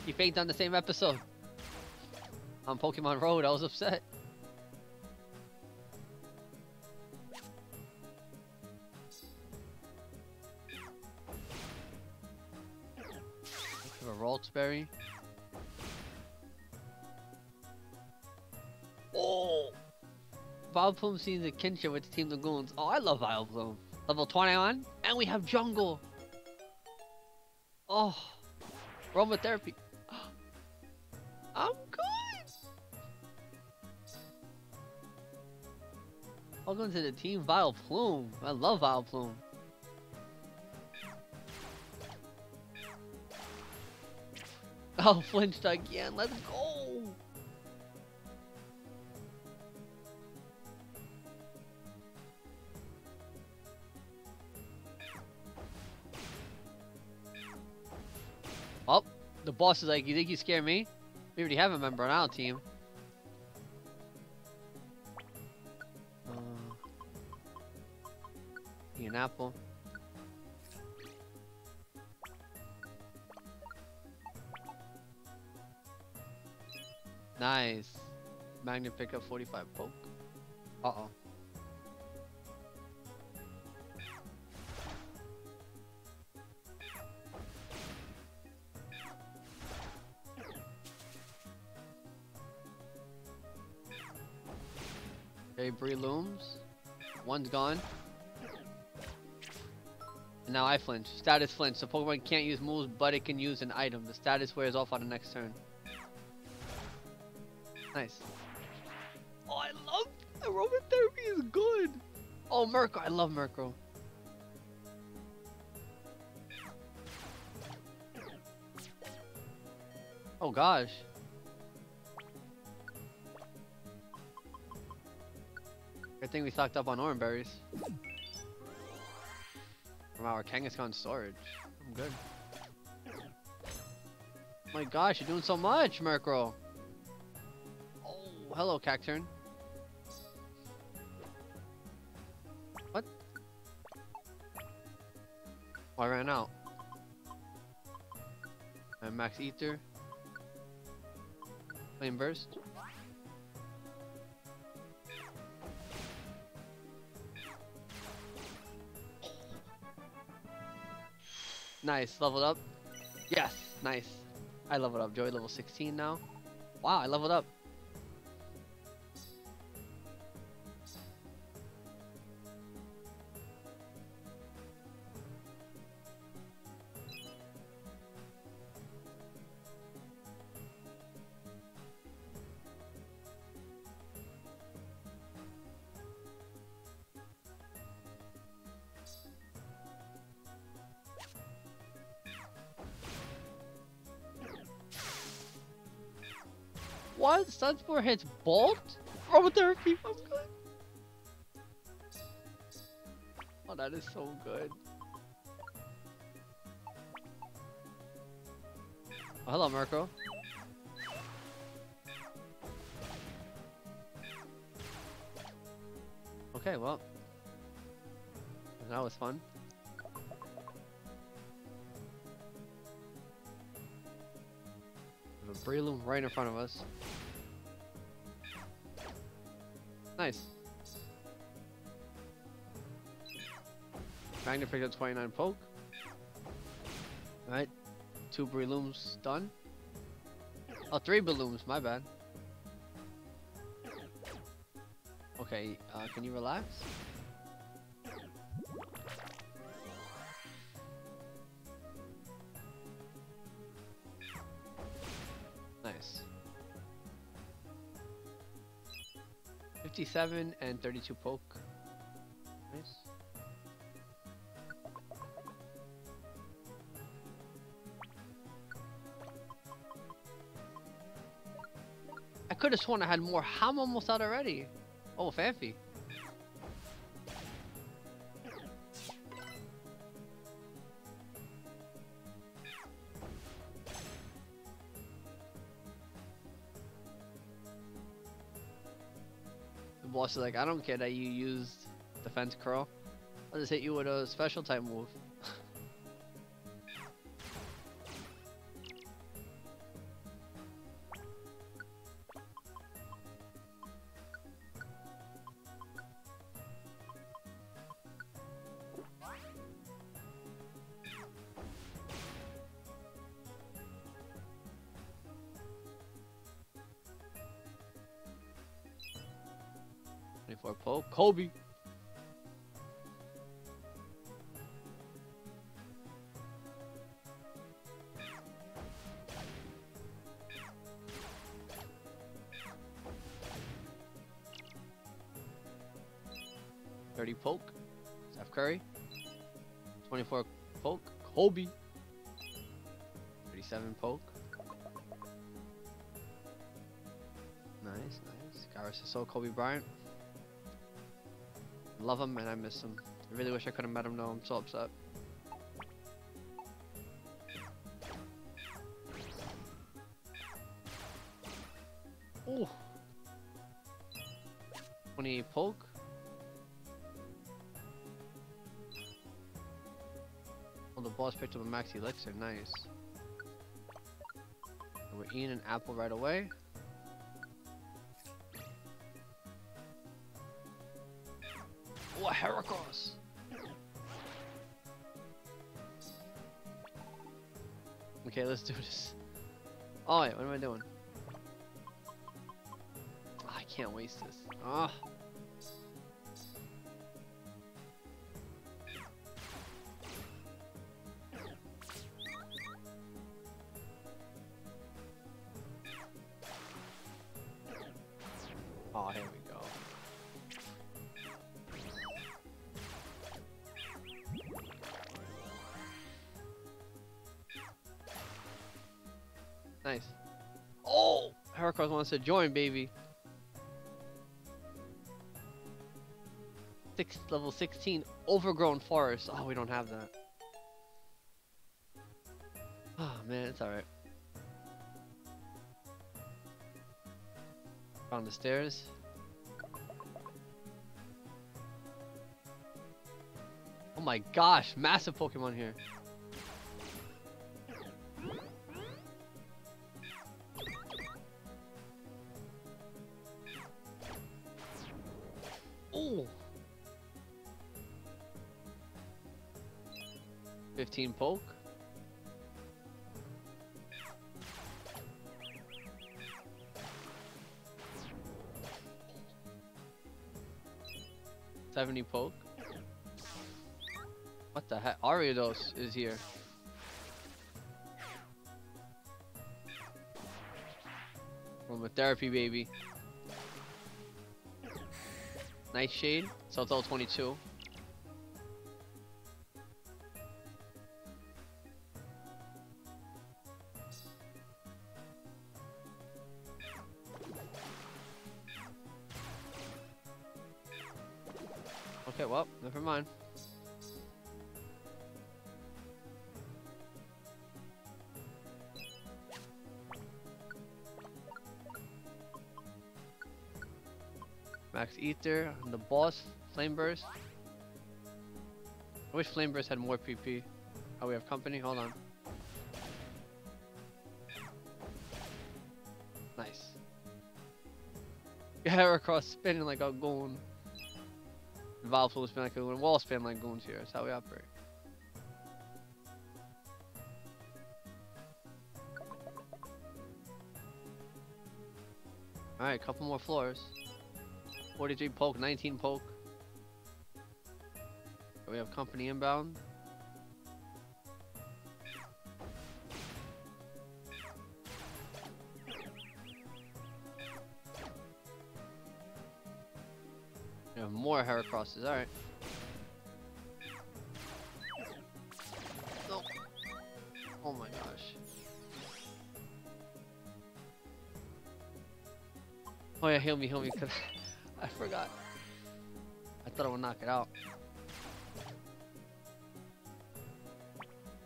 He fainted on the same episode. On Pokemon Road, I was upset. Vileplume seems a kinship with Team Lagoons. Oh, I love Vileplume. Level 21, and we have Jungle. Oh, aromatherapy. <gasps> I'm good. Welcome to the Team Vileplume. I love Vileplume. <laughs> Oh, flinched again. Let's go. Boss is like, you think you scare me? We already have a member on our team. Uh, an apple. Nice. Magnet pick up 45 poke. Uh Brelooms. One's gone. And now I flinch. Status flinch. So Pokemon can't use moves, but it can use an item. The status wears off on the next turn. Nice. Oh, I love aromatherapy is good. Oh, Murkrow. I love Murkrow. Oh gosh. Good thing we stocked up on Oran berries. From our Kangaskhan storage. I'm good. my gosh, you're doing so much, Murkrow. Oh, hello, Cacturne. What? Oh, I ran out. And Max Ether. Flame Burst. Nice, leveled up. Yes, nice. I leveled up. Joey level 16 now. Wow, I leveled up. Stun Spore hits Bolt? Aromatherapy, I'm good. Oh, that is so good. Oh, hello, Murkrow. Okay, well. That was fun. Have a Breloom right in front of us. Magnet picked up 29 poke. Alright. Two Brelooms done. Oh, three balloons, my bad. Okay, uh, can you relax? Nice. 57 and 32 poke. Nice. Could have sworn I had more. How am almost out already? Oh, Phanpy. The boss is like, I don't care that you used defense curl. I'll just hit you with a special type move. Kobe. Thirty poke. Steph Curry. Twenty-four poke. Kobe. Thirty-seven poke. Nice, nice. Garrus so Kobe Bryant. Love him and I miss him. I really wish I could have met him though. I'm so upset. Ooh. 20 poke. Oh, the boss picked up a max elixir. Nice. We're eating an apple right away. Do this. Oh wait, what am I doing? Ah, I can't waste this. Ah. Oh, Heracross wants to join, baby. Six, level 16, overgrown forest. Oh, we don't have that. Oh, man, it's alright. Found the stairs. Oh my gosh, massive Pokemon here. 15 poke. Seventy poke. What the heck? Ariados is here. Therapy baby. Nightshade, so it's all 22. Ether, the boss, Flame Burst. I wish Flame Burst had more PP. Oh, we have company? Hold on. Nice. <laughs> Heracross spinning like a goon. Valpool spin like a goon. Wall spin like goons here. That's how we operate. Alright, a couple more floors. 43 poke, 19 poke. We have company inbound. We have more Heracrosses, alright. Oh my gosh. Oh yeah, heal me, heal me, cause <laughs> I forgot. I thought I would knock it out.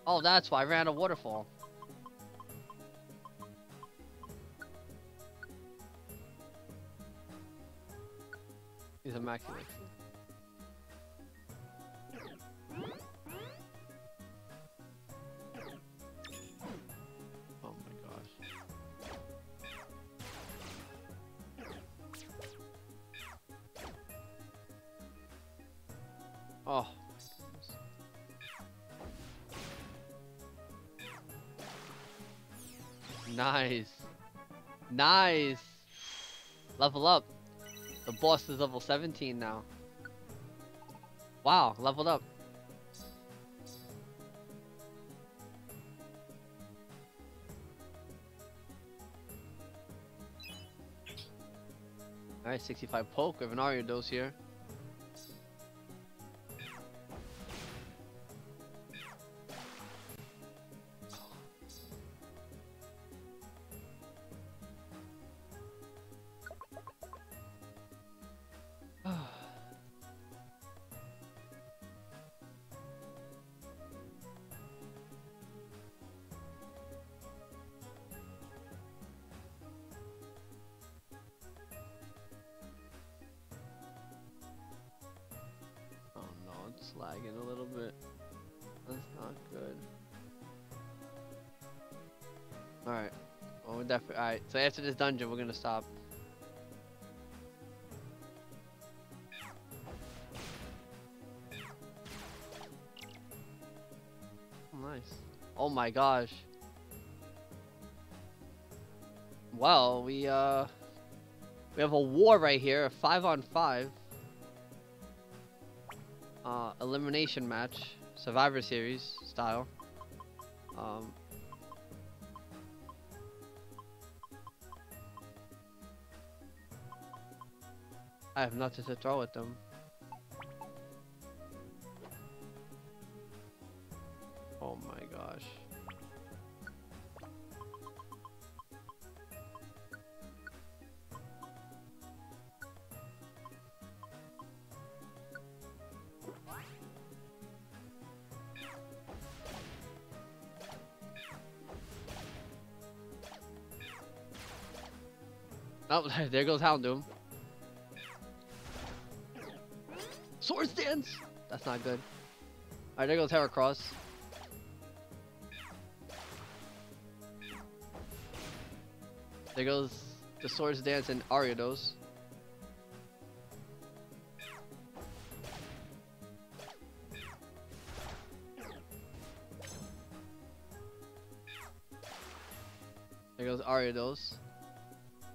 Oh, that's why I ran a waterfall. He's immaculate. Nice. Level up. The boss is level 17 now. Wow, leveled up. Alright, 65 poke. We have an Ariados here. Alright, so after this dungeon, we're gonna stop. Oh, nice. Oh my gosh. Well, we uh we have a war right here, a five on five. Uh elimination match. Survivor Series style. Um I have nothing to throw at them. Oh my gosh. Oh, <laughs> there goes Houndoom. Dance! That's not good. Alright, there goes Heracross. There goes the Swords Dance and Ariados. There goes Ariados.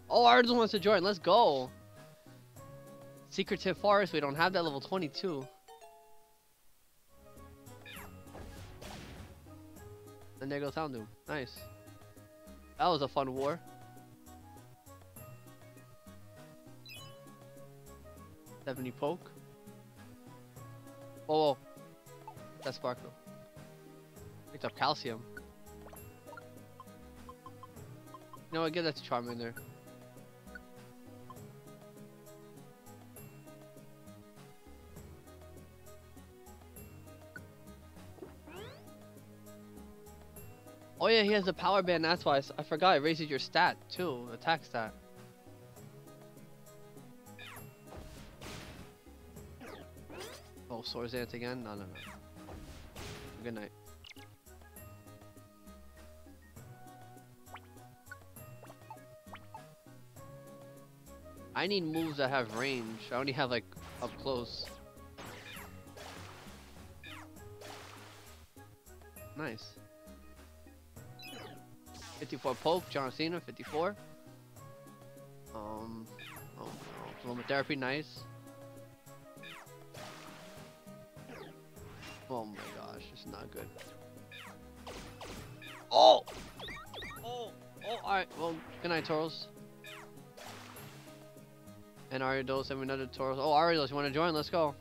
Oh, Ariados wants to join. Let's go. Secretive Forest. We don't have that level 22. And there goes Houndoom. Nice. That was a fun war. Seventy poke. Oh, whoa. that's Sparkle. Picked up calcium. Know what? Get that to Charmander. Oh, yeah, he has a power band. That's why I forgot. It raises your stat too, attack stat. Oh, Swords again? No, no, no. Good night. I need moves that have range. I only have like up close. Nice. 54 poke, John Cena, 54. Um, oh no, aromatherapy, nice. Oh my gosh, it's not good. Oh! Oh! Oh, alright, well, good night, Tauros. And Ariados and another Tauros. Oh, Ariados, you want to join? Let's go.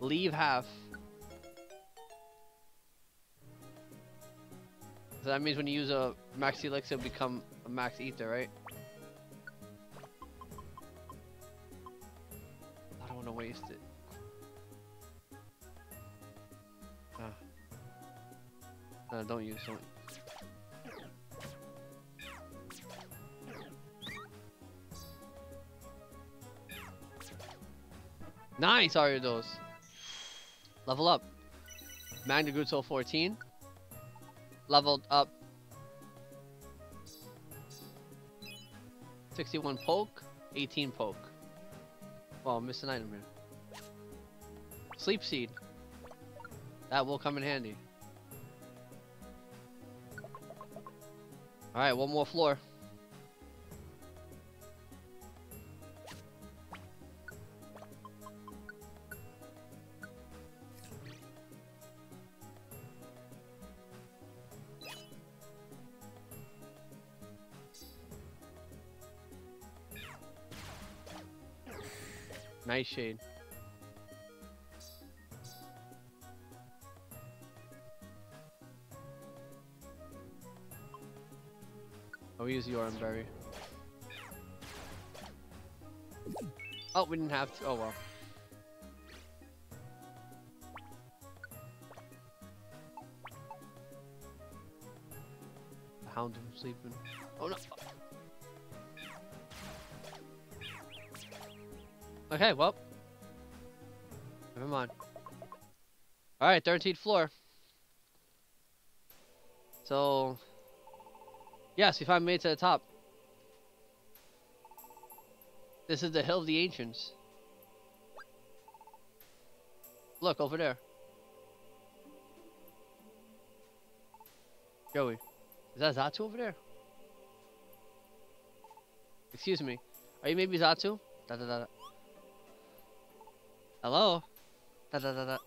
Leave half. So that means when you use a max elixir, it'll become a max ether, right? I don't want to waste it. Ah. Don't use don't. Nice, Ariados. Level up. Magna Gutso 14. Leveled up. 61 poke, 18 poke. Well, missed an item here. Sleep Seed. That will come in handy. Alright, one more floor. Nightshade. I'll use your berry. Oh, we didn't have to. Oh well. The hound is sleeping. Oh no. Okay, well. Never mind. Alright, 13th floor. So. Yes, we finally made it to the top. This is the Hill of the Ancients. Look, over there. Joey. Is that Xatu over there? Excuse me. Are you maybe Xatu? Da da da da. Hello? Da da da.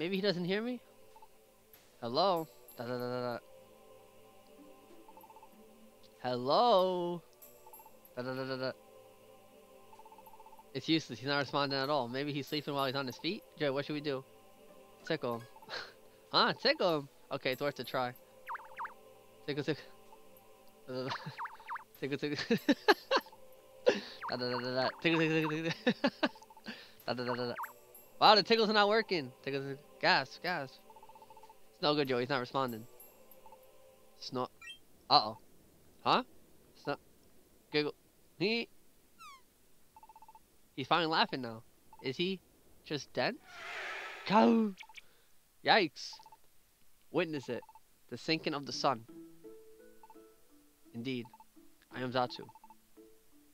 Maybe he doesn't hear me? Hello? Hello? It's useless. He's not responding at all. Maybe he's sleeping while he's on his feet? Joey, what should we do? Tickle him. <laughs> huh? Tickle him? Okay, it's worth a try. Tickle, <laughs> tickle. tickle, <laughs> tickle. Da, da, da, da. Tickle, tickle, tickle, tickle. da, da, da, da, da. Wow, the tickles are not working. Tickle, tickle. Gas, gas. It's no good, Joey. He's not responding. It's not. Uh-oh. Huh? Snort. Giggle. He. He's finally laughing now. Is he just dead? Go! Yikes. Witness it. The sinking of the sun. Indeed. I am Xatu.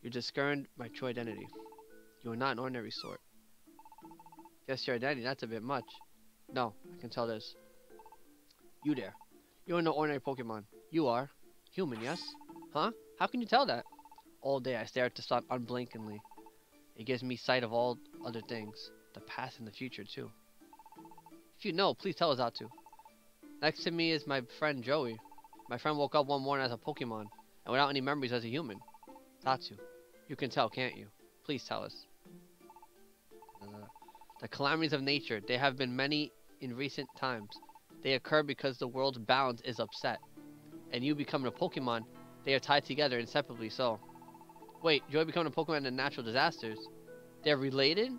You discerned my true identity. You are not an ordinary sort. Guess your identity, that's a bit much. No, I can tell this. You there. You are no ordinary Pokemon. You are human, yes? Huh? How can you tell that? All day I stare at the sun unblinkingly. It gives me sight of all other things. The past and the future, too. If you know, please tell us Xatu. Next to me is my friend Joey. My friend woke up one morning as a Pokemon, and without any memories as a human. Xatu. You can tell, can't you? Please tell us. Uh, the calamities of nature, they have been many in recent times. They occur because the world's balance is upset. And you becoming a Pokemon, they are tied together inseparably so. Wait, Joy becoming a Pokemon and natural disasters? They're related?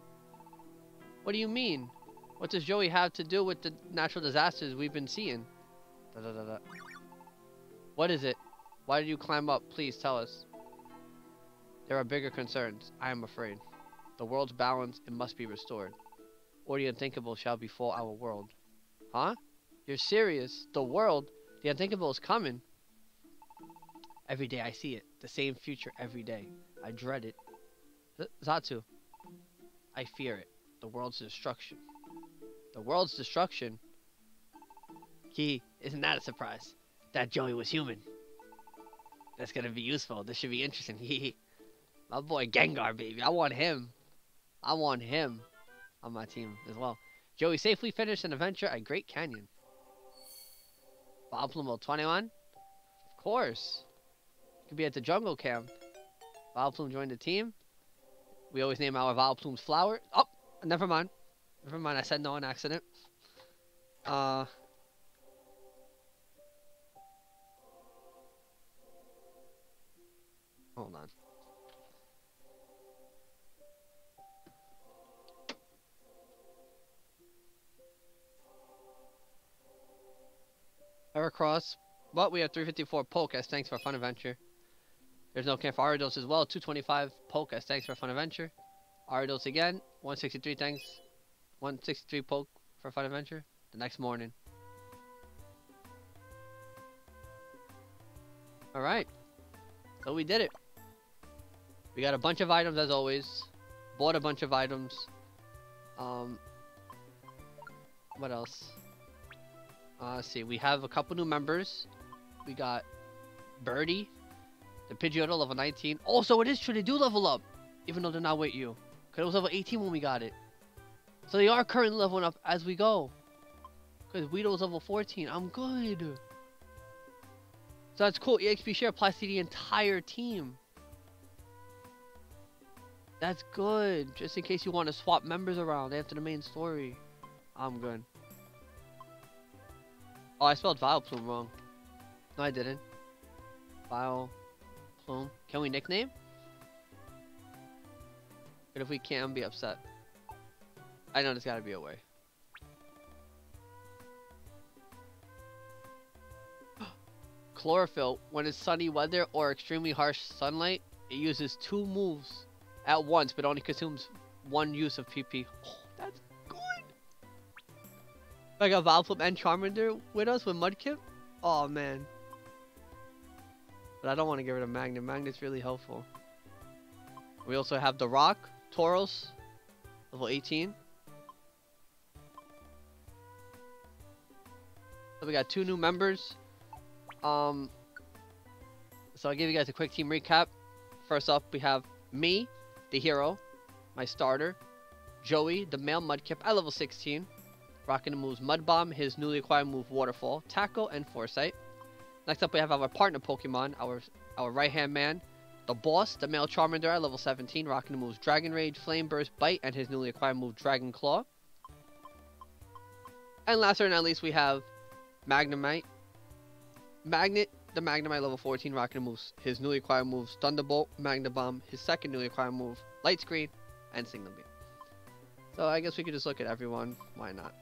What do you mean? What does Joey have to do with the natural disasters we've been seeing? Da, da, da, what is it? Why did you climb up? Please tell us. There are bigger concerns, I am afraid. The world's balance, it must be restored. Or the unthinkable shall befall our world. Huh? You're serious? The world? The unthinkable is coming. Every day I see it. The same future every day. I dread it. Xatu. I fear it. The world's destruction. The world's destruction? He, isn't that a surprise? That Joey was human. That's gonna be useful. This should be interesting. <laughs> He, my boy Gengar, baby. I want him. I want him on my team as well. Joey safely finished an adventure at Great Canyon. Bob Vileplume 21? Of course. Could be at the jungle camp. Vileplume joined the team. We always name our Vileplumes flower. Oh, never mind. Never mind, I said no on accident. Uh... Hold on. Heracross. But we have 354 Pokests. Thanks for a fun adventure. There's no camp for Ariados as well. 225 Pokests. Thanks for a fun adventure. Ariados again. 163 thanks. 163 Poke for fun adventure. The next morning. Alright. So we did it. We got a bunch of items as always. Bought a bunch of items. Um, what else? Uh, let's see, we have a couple new members. We got Birdie, the Pidgeotto level 19. Also, it is true, they do level up, even though they're not with you. Because it was level 18 when we got it. So they are currently leveling up as we go. Because Weedle's level 14. I'm good. So that's cool. EXP share applies to the entire team. That's good. Just in case you want to swap members around after the main story. I'm good. Oh, I spelled Vileplume wrong. No, I didn't. Vile Plume. Can we nickname? But if we can't, I'm be upset. I know there's gotta be a way. <gasps> Chlorophyll. When it's sunny weather or extremely harsh sunlight, it uses two moves at once, but only consumes one use of PP. Oh, I got Vileplume and Charmander with us with Mudkip? Oh man. But I don't want to get rid of Magnet. Magnet's really helpful. We also have the Rock, Tauros, level 18. So we got two new members. Um, so I'll give you guys a quick team recap. First up, we have me, the hero, my starter, Joey, the male Mudkip at level 16, rocking the moves Mud Bomb, his newly acquired move Waterfall, Tackle, and Foresight. Next up, we have our partner Pokemon, our our right hand man, the boss, the male Charmander at level 17, rocking the moves Dragon Rage, Flame Burst, Bite, and his newly acquired move Dragon Claw. And last but not least, we have Magnemite. Magnet, the Magnemite level 14, rocking the moves. His newly acquired moves Thunderbolt, Magnet Bomb, his second newly acquired move Light Screen, and Signal Beam. So I guess we could just look at everyone. Why not?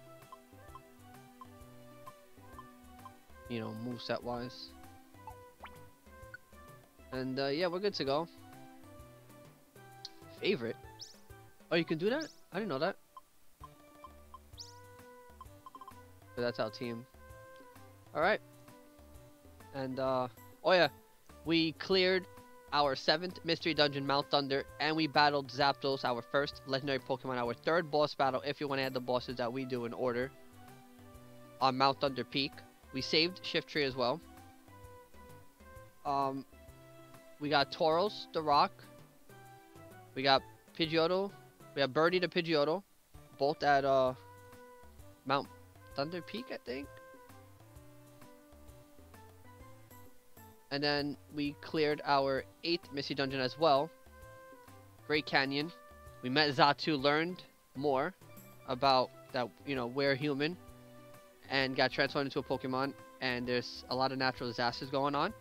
You know, move set wise. And uh, yeah, we're good to go. Favorite? Oh, you can do that? I didn't know that. But that's our team. Alright. And, uh, oh yeah. We cleared our seventh mystery dungeon, Mount Thunder, and we battled Zapdos, our first legendary Pokemon, our third boss battle, if you want to add the bosses that we do in order, on Mount Thunder Peak. We saved Shiftry as well. Um, we got Tauros, the Rock. We got Pidgeotto. We have Birdie the Pidgeotto. Both at uh Mount Thunder Peak, I think. And then we cleared our eighth Mystery Dungeon as well. Great Canyon. We met Xatu, learned more about that, you know, we're human. And got transformed into a Pokemon. And there's a lot of natural disasters going on.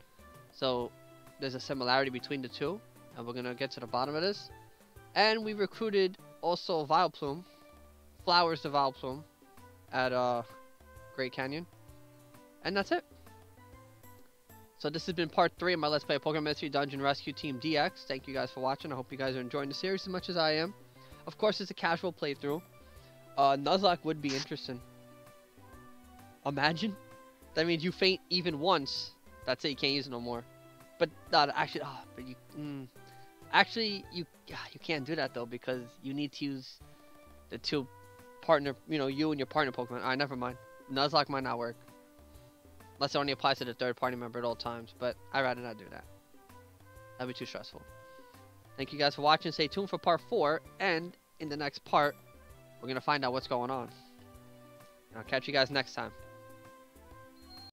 So there's a similarity between the two, and we're gonna get to the bottom of this. And we recruited also Vileplume, Flowers to Vileplume, at uh, Great Canyon. And that's it. So this has been part 3 of my Let's Play Pokemon Mystery Dungeon Rescue Team DX. Thank you guys for watching. I hope you guys are enjoying the series as much as I am. Of course, it's a casual playthrough. Uh, Nuzlocke would be interesting. Imagine. That means you faint even once. That's it, you can't use it no more. But not actually. Oh, but you. Mm, actually, you you can't do that though because you need to use the two partner. You know, you and your partner Pokemon. Alright, never mind. Nuzlocke might not work. Unless it only applies to the third party member at all times. But I'd rather not do that. That'd be too stressful. Thank you guys for watching. Stay tuned for part 4. And in the next part, we're to find out what's going on. And I'll catch you guys next time.